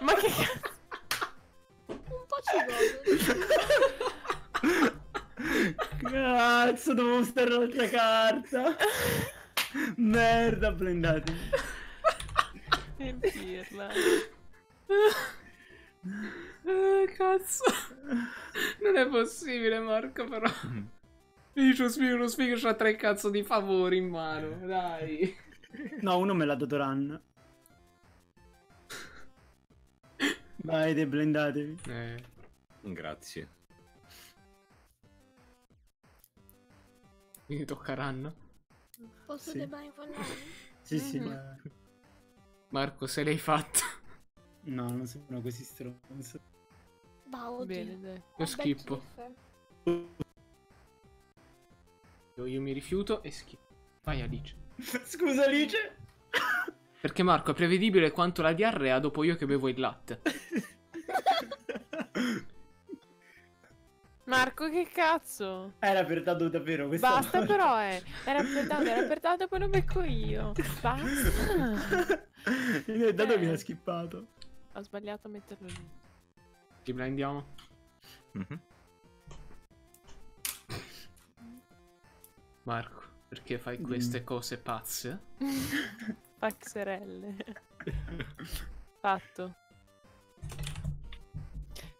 Ma che cazzo? Un po' ci godo. [LAUGHS] Cazzo, dovevo stare l'altra carta. Merda, blendatemi. Che pirla. Eh, cazzo. Non è possibile, Marco, però. Io lo spiego, lo spiego, c'ha tre cazzo di favori in mano. Dai. No, uno me l'ha dato Ran. Vai, de blendatevi. Eh, Grazie. [LAUGHS] quindi toccheranno. Posso Sì. sì. informarmi? [LAUGHS] Sì, sì. Mhm. ma- [LAUGHS] Marco, se l'hai fatto. No, non sono così stronzo. Va, oddio. Bene, dai. Io schippo. Io, io mi rifiuto e schifo. Vai, Alice. Scusa, Alice. Perché Marco è prevedibile quanto la diarrea dopo io che bevo il latte. Marco, che cazzo? Era per dato davvero questa Basta volta. però, eh. Era per dato, era per dato, poi lo becco io. Basta. Il dato Eh. mi ha skippato. Ho sbagliato a metterlo lì. Ci blindiamo? Mhm. Marco, perché fai queste cose pazze? [LAUGHS] Paxerelle. Fatto.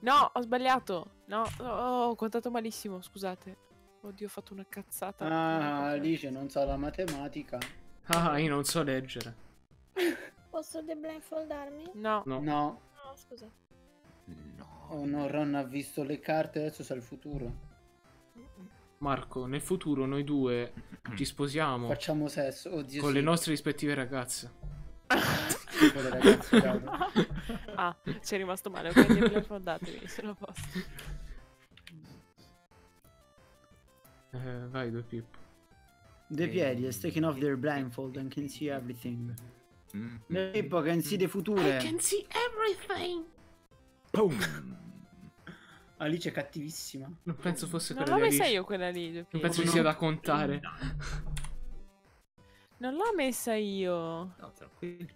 No, ho sbagliato. No, oh, ho contato malissimo, scusate. Oddio, ho fatto una cazzata. Ah, Alice non sa la matematica. Ah, io non so leggere. [LAUGHS] Posso deblindfoldarmi? No, No. No, No, scusa. No. oh no, Ron ha visto le carte, adesso sa il futuro. Marco, nel futuro noi due ci sposiamo Facciamo sesso. Oddio, con sì. le nostre rispettive ragazze. Le ragazze, [LAUGHS] dato. ah, ci è rimasto male. Ok, deblindfoldatevi, sono a posto. Eh, vai, due Pippo. The piedi is taking off their blindfold and can see everything. Mm. The people can see the future. see everything. Boom. Alice è cattivissima. Non penso fosse Non quella l'ho di messa Alice. io quella lì. due Non penso ci sia da contare. Non l'ho messa io. No, tranquillo.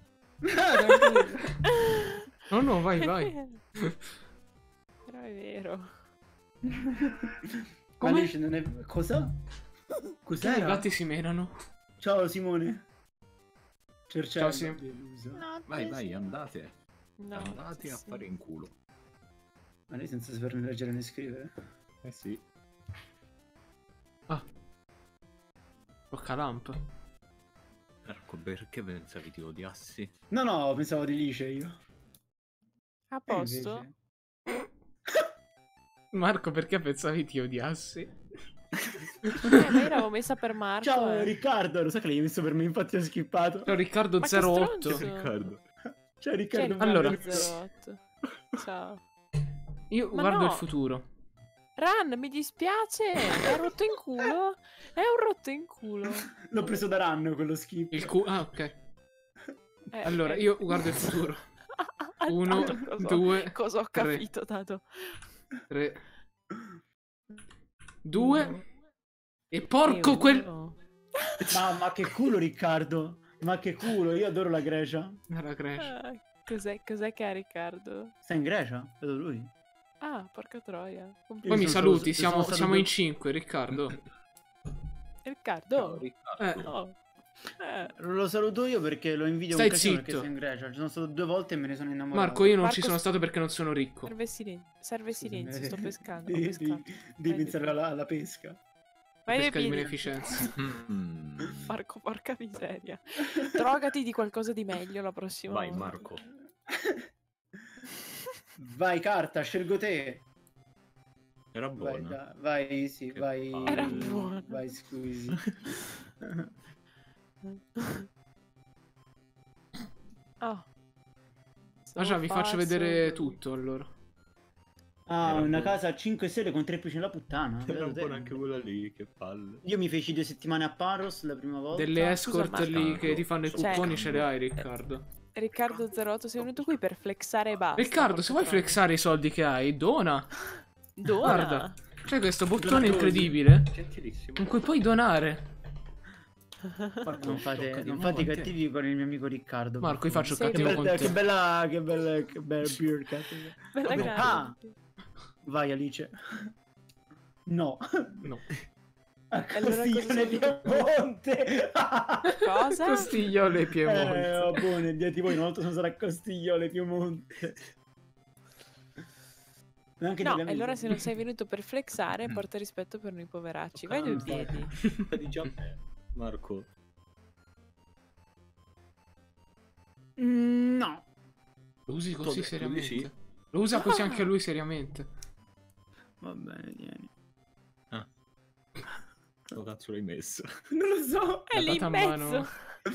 No, no, vai, vai. Però è vero. Come? Alice non è... Cosa? Perché i Cos'era? gatti si menano? Ciao Simone. Cercello. Ciao, Sim. deluso. No, Vai, vai, andate. No, andate a sì. fare in culo. Ma lei senza saper né leggere né scrivere. Eh sì. Ah. Tocca Lamp. Marco, perché pensavi ti odiassi? No, no, pensavo di Lice io. A posto? invece- [LAUGHS] Marco, perché pensavi ti odiassi? Eh, ma io l'avevo messa per Marco. Ciao eh. Riccardo, lo so che l'hai messo per me, infatti ho skippato. Ciao Riccardo Ma che 08. stronzo. Riccardo. Ciao Riccardo. Allora. benvenuto. 08. Ciao. Io Ma guardo no. il futuro. Ran, mi dispiace. È rotto in culo. È un rotto in culo. [LAUGHS] L'ho preso da Ran quello skip. Il cu... Ah, ok. Eh, Allora, eh. io guardo il futuro. [LAUGHS] Uno, cosa- due, Cosa ho tre. capito, dato? tre, due. E porco E quel... uno. [LAUGHS] Ma, ma che culo Riccardo. Ma che culo, io adoro la Grecia. Era crash. Ah, cos'è, cos'è che ha Riccardo? Sta in Grecia? Vedo lui. Ah, porca troia. Poi mi saluti, siamo, siamo in cinque, Riccardo. [COUGHS] Riccardo? Eh, No. Eh, Lo saluto io perché lo invidio Stai un casino perché zitto. sta in Grecia. Ci sono stato due volte e me ne sono innamorato. Marco, io non Marco, ci sono stato perché non sono ricco. serve, silen- serve silenzio, sto pescando. Devi, devi- devi Vai, pensare alla, alla pesca. Vai Pesca di beneficenza. [LAUGHS] Marco, porca miseria. Drogati di qualcosa di meglio la prossima Vai volta. Marco. [LAUGHS] Vai carta, scelgo te. Era Vai, buona. da- vai, sì, Che vai. palle. Era buona. Vai, scusi. [LAUGHS] Ah. Ah già, vi faccio vedere tutto allora. Ah, Era una buono. casa a 5 stelle con 3 pici nella puttana. Era te. buona anche quella lì, che palle. Io mi feci due settimane a Paros la prima volta. Delle escort Marco. lì che ti fanno i Cioè- cucconi ce le hai, Riccardo. Riccardo 08, sei venuto qui per flexare e basta. Riccardo, se vuoi porca flexare i soldi che hai, dona. [LAUGHS] Dona. Guarda. C'è questo bottone Donatori. incredibile Gentilissimo. con cui puoi donare. Marco, non fate, non fate i cattivi con il mio amico Riccardo. Marco, io faccio Che, cattivo bella, con che te. bella, che bella, che bella beer. Bella. Ah. Vai Alice. No. No. [LAUGHS] Allora Castiglione cosa Piemonte. Cosa? Costigliole Eh, Piemonte. vabbè, andiate voi, una volta sono stato a Castiglione Piemonte. Ma Anche No, e allora se non sei venuto per flexare, porta rispetto per noi poveracci. Vai due piedi. Di già me. Marco. Mm, No. Lo usi così seriamente? sì. Lo usa così anche [LAUGHS] lui seriamente. Va bene, tieni. Dove cazzo l'hai messo? [LAUGHS] Non lo so. È lì in mezzo. [LAUGHS]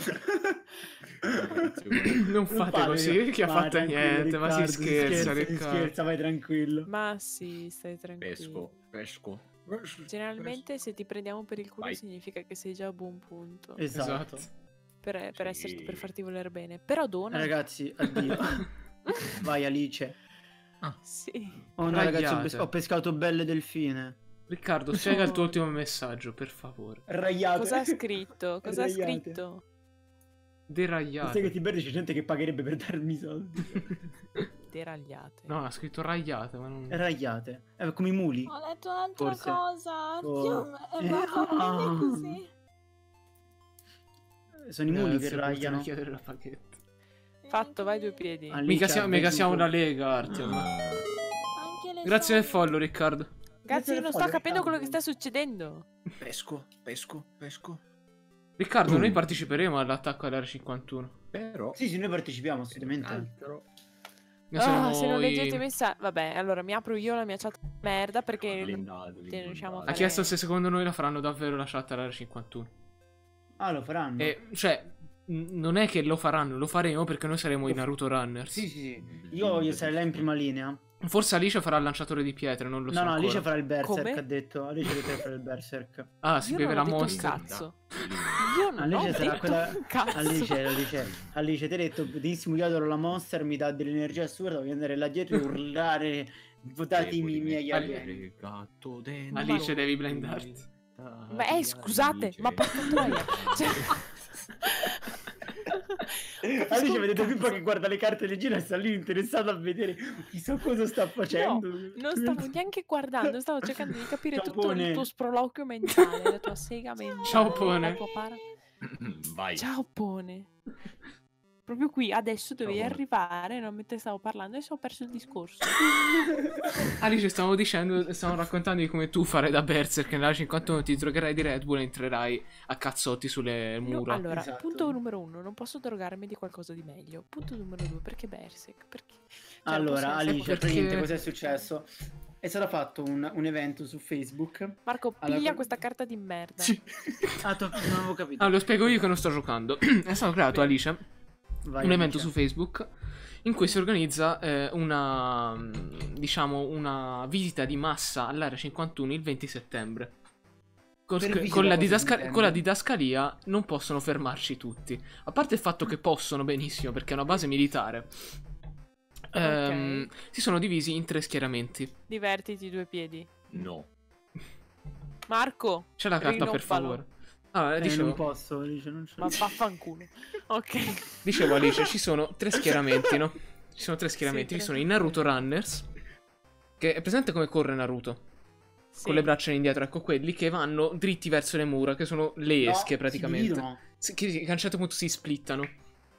Non fate così, chi ha Vai, fatto tranquillo, niente, ma si Riccardo, scherza, si Riccardo. scherza, vai tranquillo. Ma sì, stai tranquillo. Pesco, pesco. Generalmente se ti prendiamo per il culo Vai. significa che sei già a buon punto. Esatto. Esatto. Per, per, Sì. esserti, per farti voler bene. Però dona. Ragazzi, addio. [LAUGHS] vai Alice. Sì. Oh no, ragazzi, ho, Ragliate. pes- ho pescato belle delfine. Riccardo, spiega il tuo ultimo messaggio, per favore. Ragliate. Cosa ha [LAUGHS] scritto? Cosa ha scritto? Sai che Deragliate. ti perdi c'è gente che pagherebbe per darmi i soldi. [LAUGHS] Deragliate. No, ha scritto ragliate, ma non... Ragliate. Eh, come i muli. Ho letto un'altra Forse. cosa. Oh. Dio, Eh, e ah. bene così. Sono i muli che Grazie, ragliano. chiedere la paghetta. Fatto, vai due piedi. Mica, siamo, mica siamo la Lega. Ah, le Grazie del follow, Riccardo. Ragazzi, io non sto capendo quello che sta succedendo. pesco, pesco, pesco. Riccardo, noi Mm. parteciperemo all'attacco all'Area 51. Però... Sì, sì, noi partecipiamo assolutamente. Altro. Noi Ah, siamo se non leggete i messaggi. Vabbè, allora mi apro io la mia chat merda perché. Riusciamo a Ha chiesto se secondo noi la faranno davvero la chat all'Area 51. Ah, lo faranno? E, cioè, n- non è che lo faranno, lo faremo perché noi saremo i Naruto Runners. Sì, sì, sì. Io voglio stare là in prima linea. Forse Alice farà il lanciatore di pietre, non lo so no, no. Alice farà il berserk, Come? ha detto. Alice deve fare il berserk. [LAUGHS] Ah, si Io beve non la ho detto un mostra. cazzo. Io non Alice ho sarà detto quella. un cazzo. Alice, Alice, Alice, ti hai detto, benissimo, io adoro la monster, mi dà dell'energia assurda, voglio andare là dietro e [LAUGHS] urlare, votatemi i miei alieni. Alice, devi blindarti. Ma eh, scusate, ma porca troia. Cioè... [LAUGHS] Alice vedete Pippa che guarda le carte le gira e sta lì interessato a vedere chissà cosa sta facendo. Non stavo neanche guardando, stavo cercando di capire tutto Ciaopone. il tuo sproloquio mentale, la tua sega mentale. Ciao, Pone. para- Vai. Ciao Pone. Proprio qui, adesso dovevi Pone. arrivare, non mentre stavo parlando, adesso ho perso il discorso. [LAUGHS] Alice, stavo dicendo, stavo raccontando di come tu farai da Berserk nell'Area 51 ti drogherai di Red Bull e entrerai a cazzotti sulle No, mura. allora, Esatto. punto numero uno, non posso drogarmi di qualcosa di meglio. Punto numero due, perché Berserk? Perché? Cioè, Allora, Alice, perché- cos'è successo? È stato fatto un, un evento su Facebook. Marco, Allora, piglia que- questa carta di merda. Sì. Ah, to- non avevo capito. Ah, lo spiego io che non sto giocando. [CLEARS THROAT] È stato creato. Alice, Vai, un evento su Facebook in cui si organizza eh, una, diciamo, una visita di massa all'area 51 il 20 settembre. Con, con la, didasca- con la didascalia non possono fermarci tutti. A parte il fatto che possono benissimo, perché è una base militare. ehm, si sono divisi in tre schieramenti. Divertiti due piedi. No. Marco, C'è la carta per Rinoppalo. Favore. Allora, Eh, dicevo, non posso, dice, non c'è. ma vaffanculo. [LAUGHS] Ok. dicevo Alice, ci sono tre schieramenti, no? Ci sono tre schieramenti. Sì, ci sono i Naruto Runners. Che è presente come corre Naruto? Sì. Con le braccia indietro, ecco quelli che vanno dritti verso le mura, che sono le No, esche si praticamente. Sì, che, a un certo punto si splittano.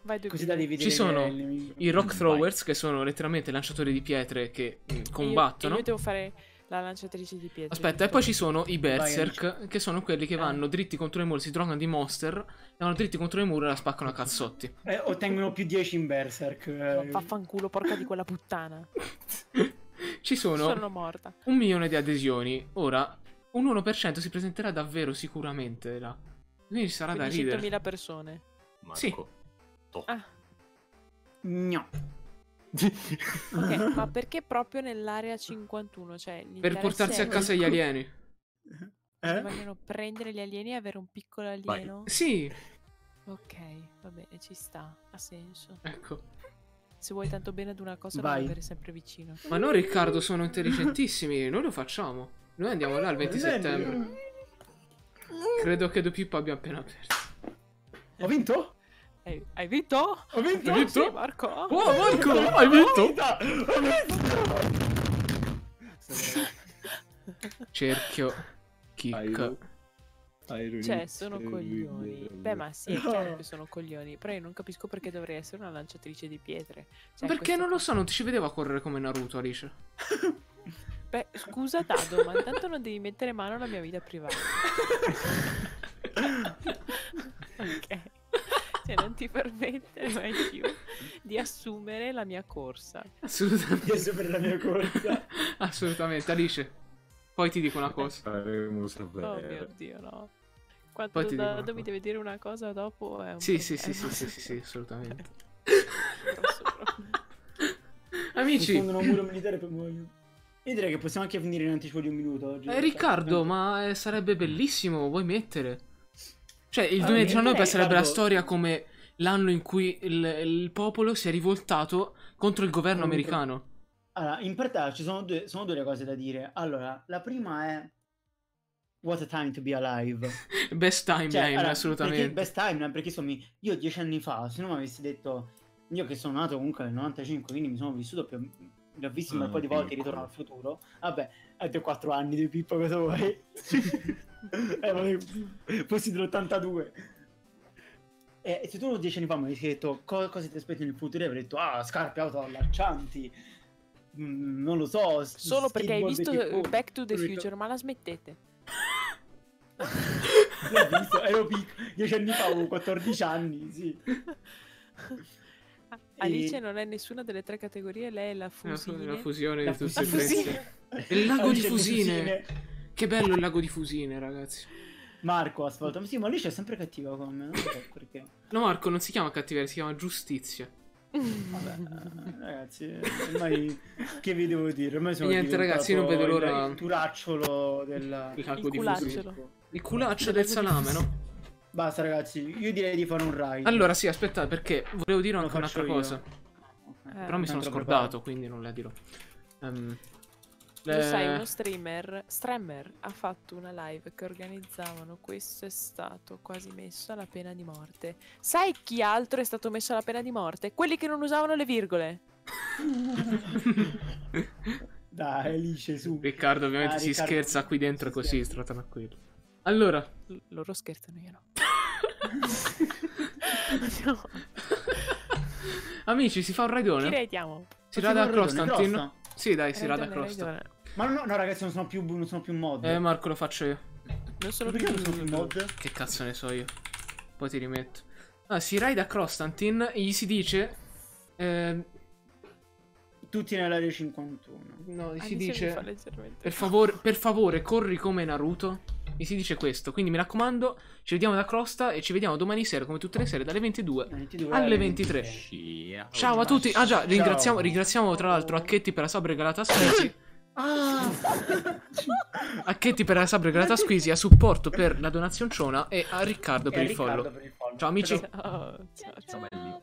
Vai due Così da dividere Ci sono. I rock Vai. throwers, che sono letteralmente lanciatori di pietre che io- combattono. E io, devo fare la lanciatrice di pietre. Aspetta, e poi ci sono i Vai, berserk, che sono quelli che Eh. vanno dritti contro le mura, si drogano di monster, e vanno dritti contro le mura e la spaccano a cazzotti. Eh, ottengono più 10 in Berserk. Eh. Vaffanculo, porca di quella puttana. [LAUGHS] Ci sono Sono morta. un milione di adesioni. Ora, un 1% si presenterà davvero sicuramente là. Quindi ci sarà da ridere. 100.000 persone. Marco. Sì. To. Ah, No. Ok. ma [LAUGHS] perché proprio nell'area 51? Cioè, Per portarsi a casa gli alieni. Eh? Vogliono prendere gli alieni e avere un piccolo Vai. alieno? Sì, Ok, va bene, ci sta, ha senso. ecco. Se vuoi tanto bene ad una cosa, Vai. devi avere sempre vicino. Ma noi, Riccardo, sono intelligentissimi. Noi lo facciamo. Noi andiamo là il 20 settembre. Credo che Pippo abbia appena perso. Ho vinto? Hai, hai vinto? Ho vinto? Hai vinto? Sì, Marco. Oh, Marco, hai vinto? Ho vinto! Cerchio. Kick. Iron- Iron Cioè, sono coglioni. eh, Beh, ma sì, è [LAUGHS] chiaro che sono coglioni. Però io non capisco perché dovrei essere una lanciatrice di pietre. Cioè, Perché non lo so, non ti ci vedeva correre come Naruto, Alice. [LAUGHS] Beh, scusa Dado, ma intanto non devi mettere mano alla mia vita privata. [LAUGHS] ok. Cioè, non ti permettere mai più di assumere la mia corsa. Assolutamente. Io per la mia corsa. Assolutamente, Alice. Poi ti dico una cosa. Faremo Oh sapere. mio dio, no. Quando Poi ti dico una Dado mi cosa. deve dire una cosa dopo è un Sì, sì, sì, problema. sì, sì, sì, sì, [LAUGHS] assolutamente. Amici, Fondono un muro militare per muoio. Io direi che possiamo anche finire in anticipo di un minuto oggi. eh, Riccardo, ma eh, sarebbe bellissimo, vuoi mettere? Cioè, il Allora, 2019 direi, sarebbe la Riccardo- storia come l'anno in cui il, il popolo si è rivoltato contro il governo Contro- americano. Allora, in realtà ci sono due, sono due le cose da dire. Allora, la prima è What a time to be alive. [LAUGHS] Best timeline, Cioè, allora, assolutamente. Perché best timeline, perché insomma, io dieci anni fa, se non mi avessi detto, io che sono nato comunque nel 95, quindi mi sono vissuto più, li ho visti un Ah, po' di volte. Ritorno al futuro. Vabbè, hai te 4 anni di Pippo, cosa vuoi? [LAUGHS] [LAUGHS] eh, fossi dell'82. E se tu dieci anni fa mi avessi detto co- cosa ti aspetti nel futuro, avrei detto, ah, scarpe auto allaccianti. Mm, non lo so. s- Solo perché hai visto. Back to the Future, ma la smettete. L'ho visto, ero piccolo, dieci anni fa avevo 14 anni, sì. [LAUGHS] Alice non è nessuna delle tre categorie, lei è la fusine. la fusione di tutte e fusine. tre. Il lago di Alice Fusine. Che bello il lago di Fusine, ragazzi. Marco, ascolta, sì, ma lì c'è sempre cattiva con me, non so perché. No, Marco, non si chiama cattiveria, si chiama giustizia. Vabbè, eh, ragazzi, ormai che vi devo dire? Ormai sono Niente, ragazzi, io non vedo l'ora- Il turacciolo del Il lago Il di Fusine. culacciolo. Il culaccio del salame, no? Basta, ragazzi, io direi di fare un raid. Allora, sì, aspettate, perché volevo dire anche un'altra io. cosa. Ok, Però mi sono scordato, quindi non la dirò. Ehm, Lo eh, sai, uno streamer, streamer ha fatto una live che organizzavano. Questo è stato quasi messo alla pena di morte. Sai chi altro è stato messo alla pena di morte? Quelli che non usavano le virgole. [LAUGHS] Dai, Alice, su. Riccardo ovviamente Ah, si Riccardo, scherza qui dentro si così, stra tranquillo. Allora, L- loro scherzano, io no. [LAUGHS] no. amici, si fa un raidone? raidiamo? Si Facciamo rada un raidone, Crostantin? Crosta? Sì, dai, si rada Raidone, Crosta. Ma no, no, ragazzi, non sono più, non sono più mod. Eh, Marco, lo faccio io. Non sono Perché non sono più più mod? Che cazzo ne so io. Poi ti rimetto. Ah, si raida Crostantin e gli si dice... ehm, Tutti nell'area 51. no, gli si mi fa dice... Per favore, per favore, corri come Naruto. mi si dice questo. Quindi mi raccomando, ci vediamo da Crosta e ci vediamo domani sera, come tutte le sere, dalle 22 22 alle 23. Scia. Ciao a tutti. Ah già, ringraziamo, ringraziamo tra l'altro Acchetti per la sub regalata a [LAUGHS] Squeezy. Ah! [LAUGHS] Acchetti per la sub regalata a Squeezy, a supporto per la donazionciona e a Riccardo per E il Riccardo follow. per il follow. Ciao amici. Ciao, ciao, ciao. Il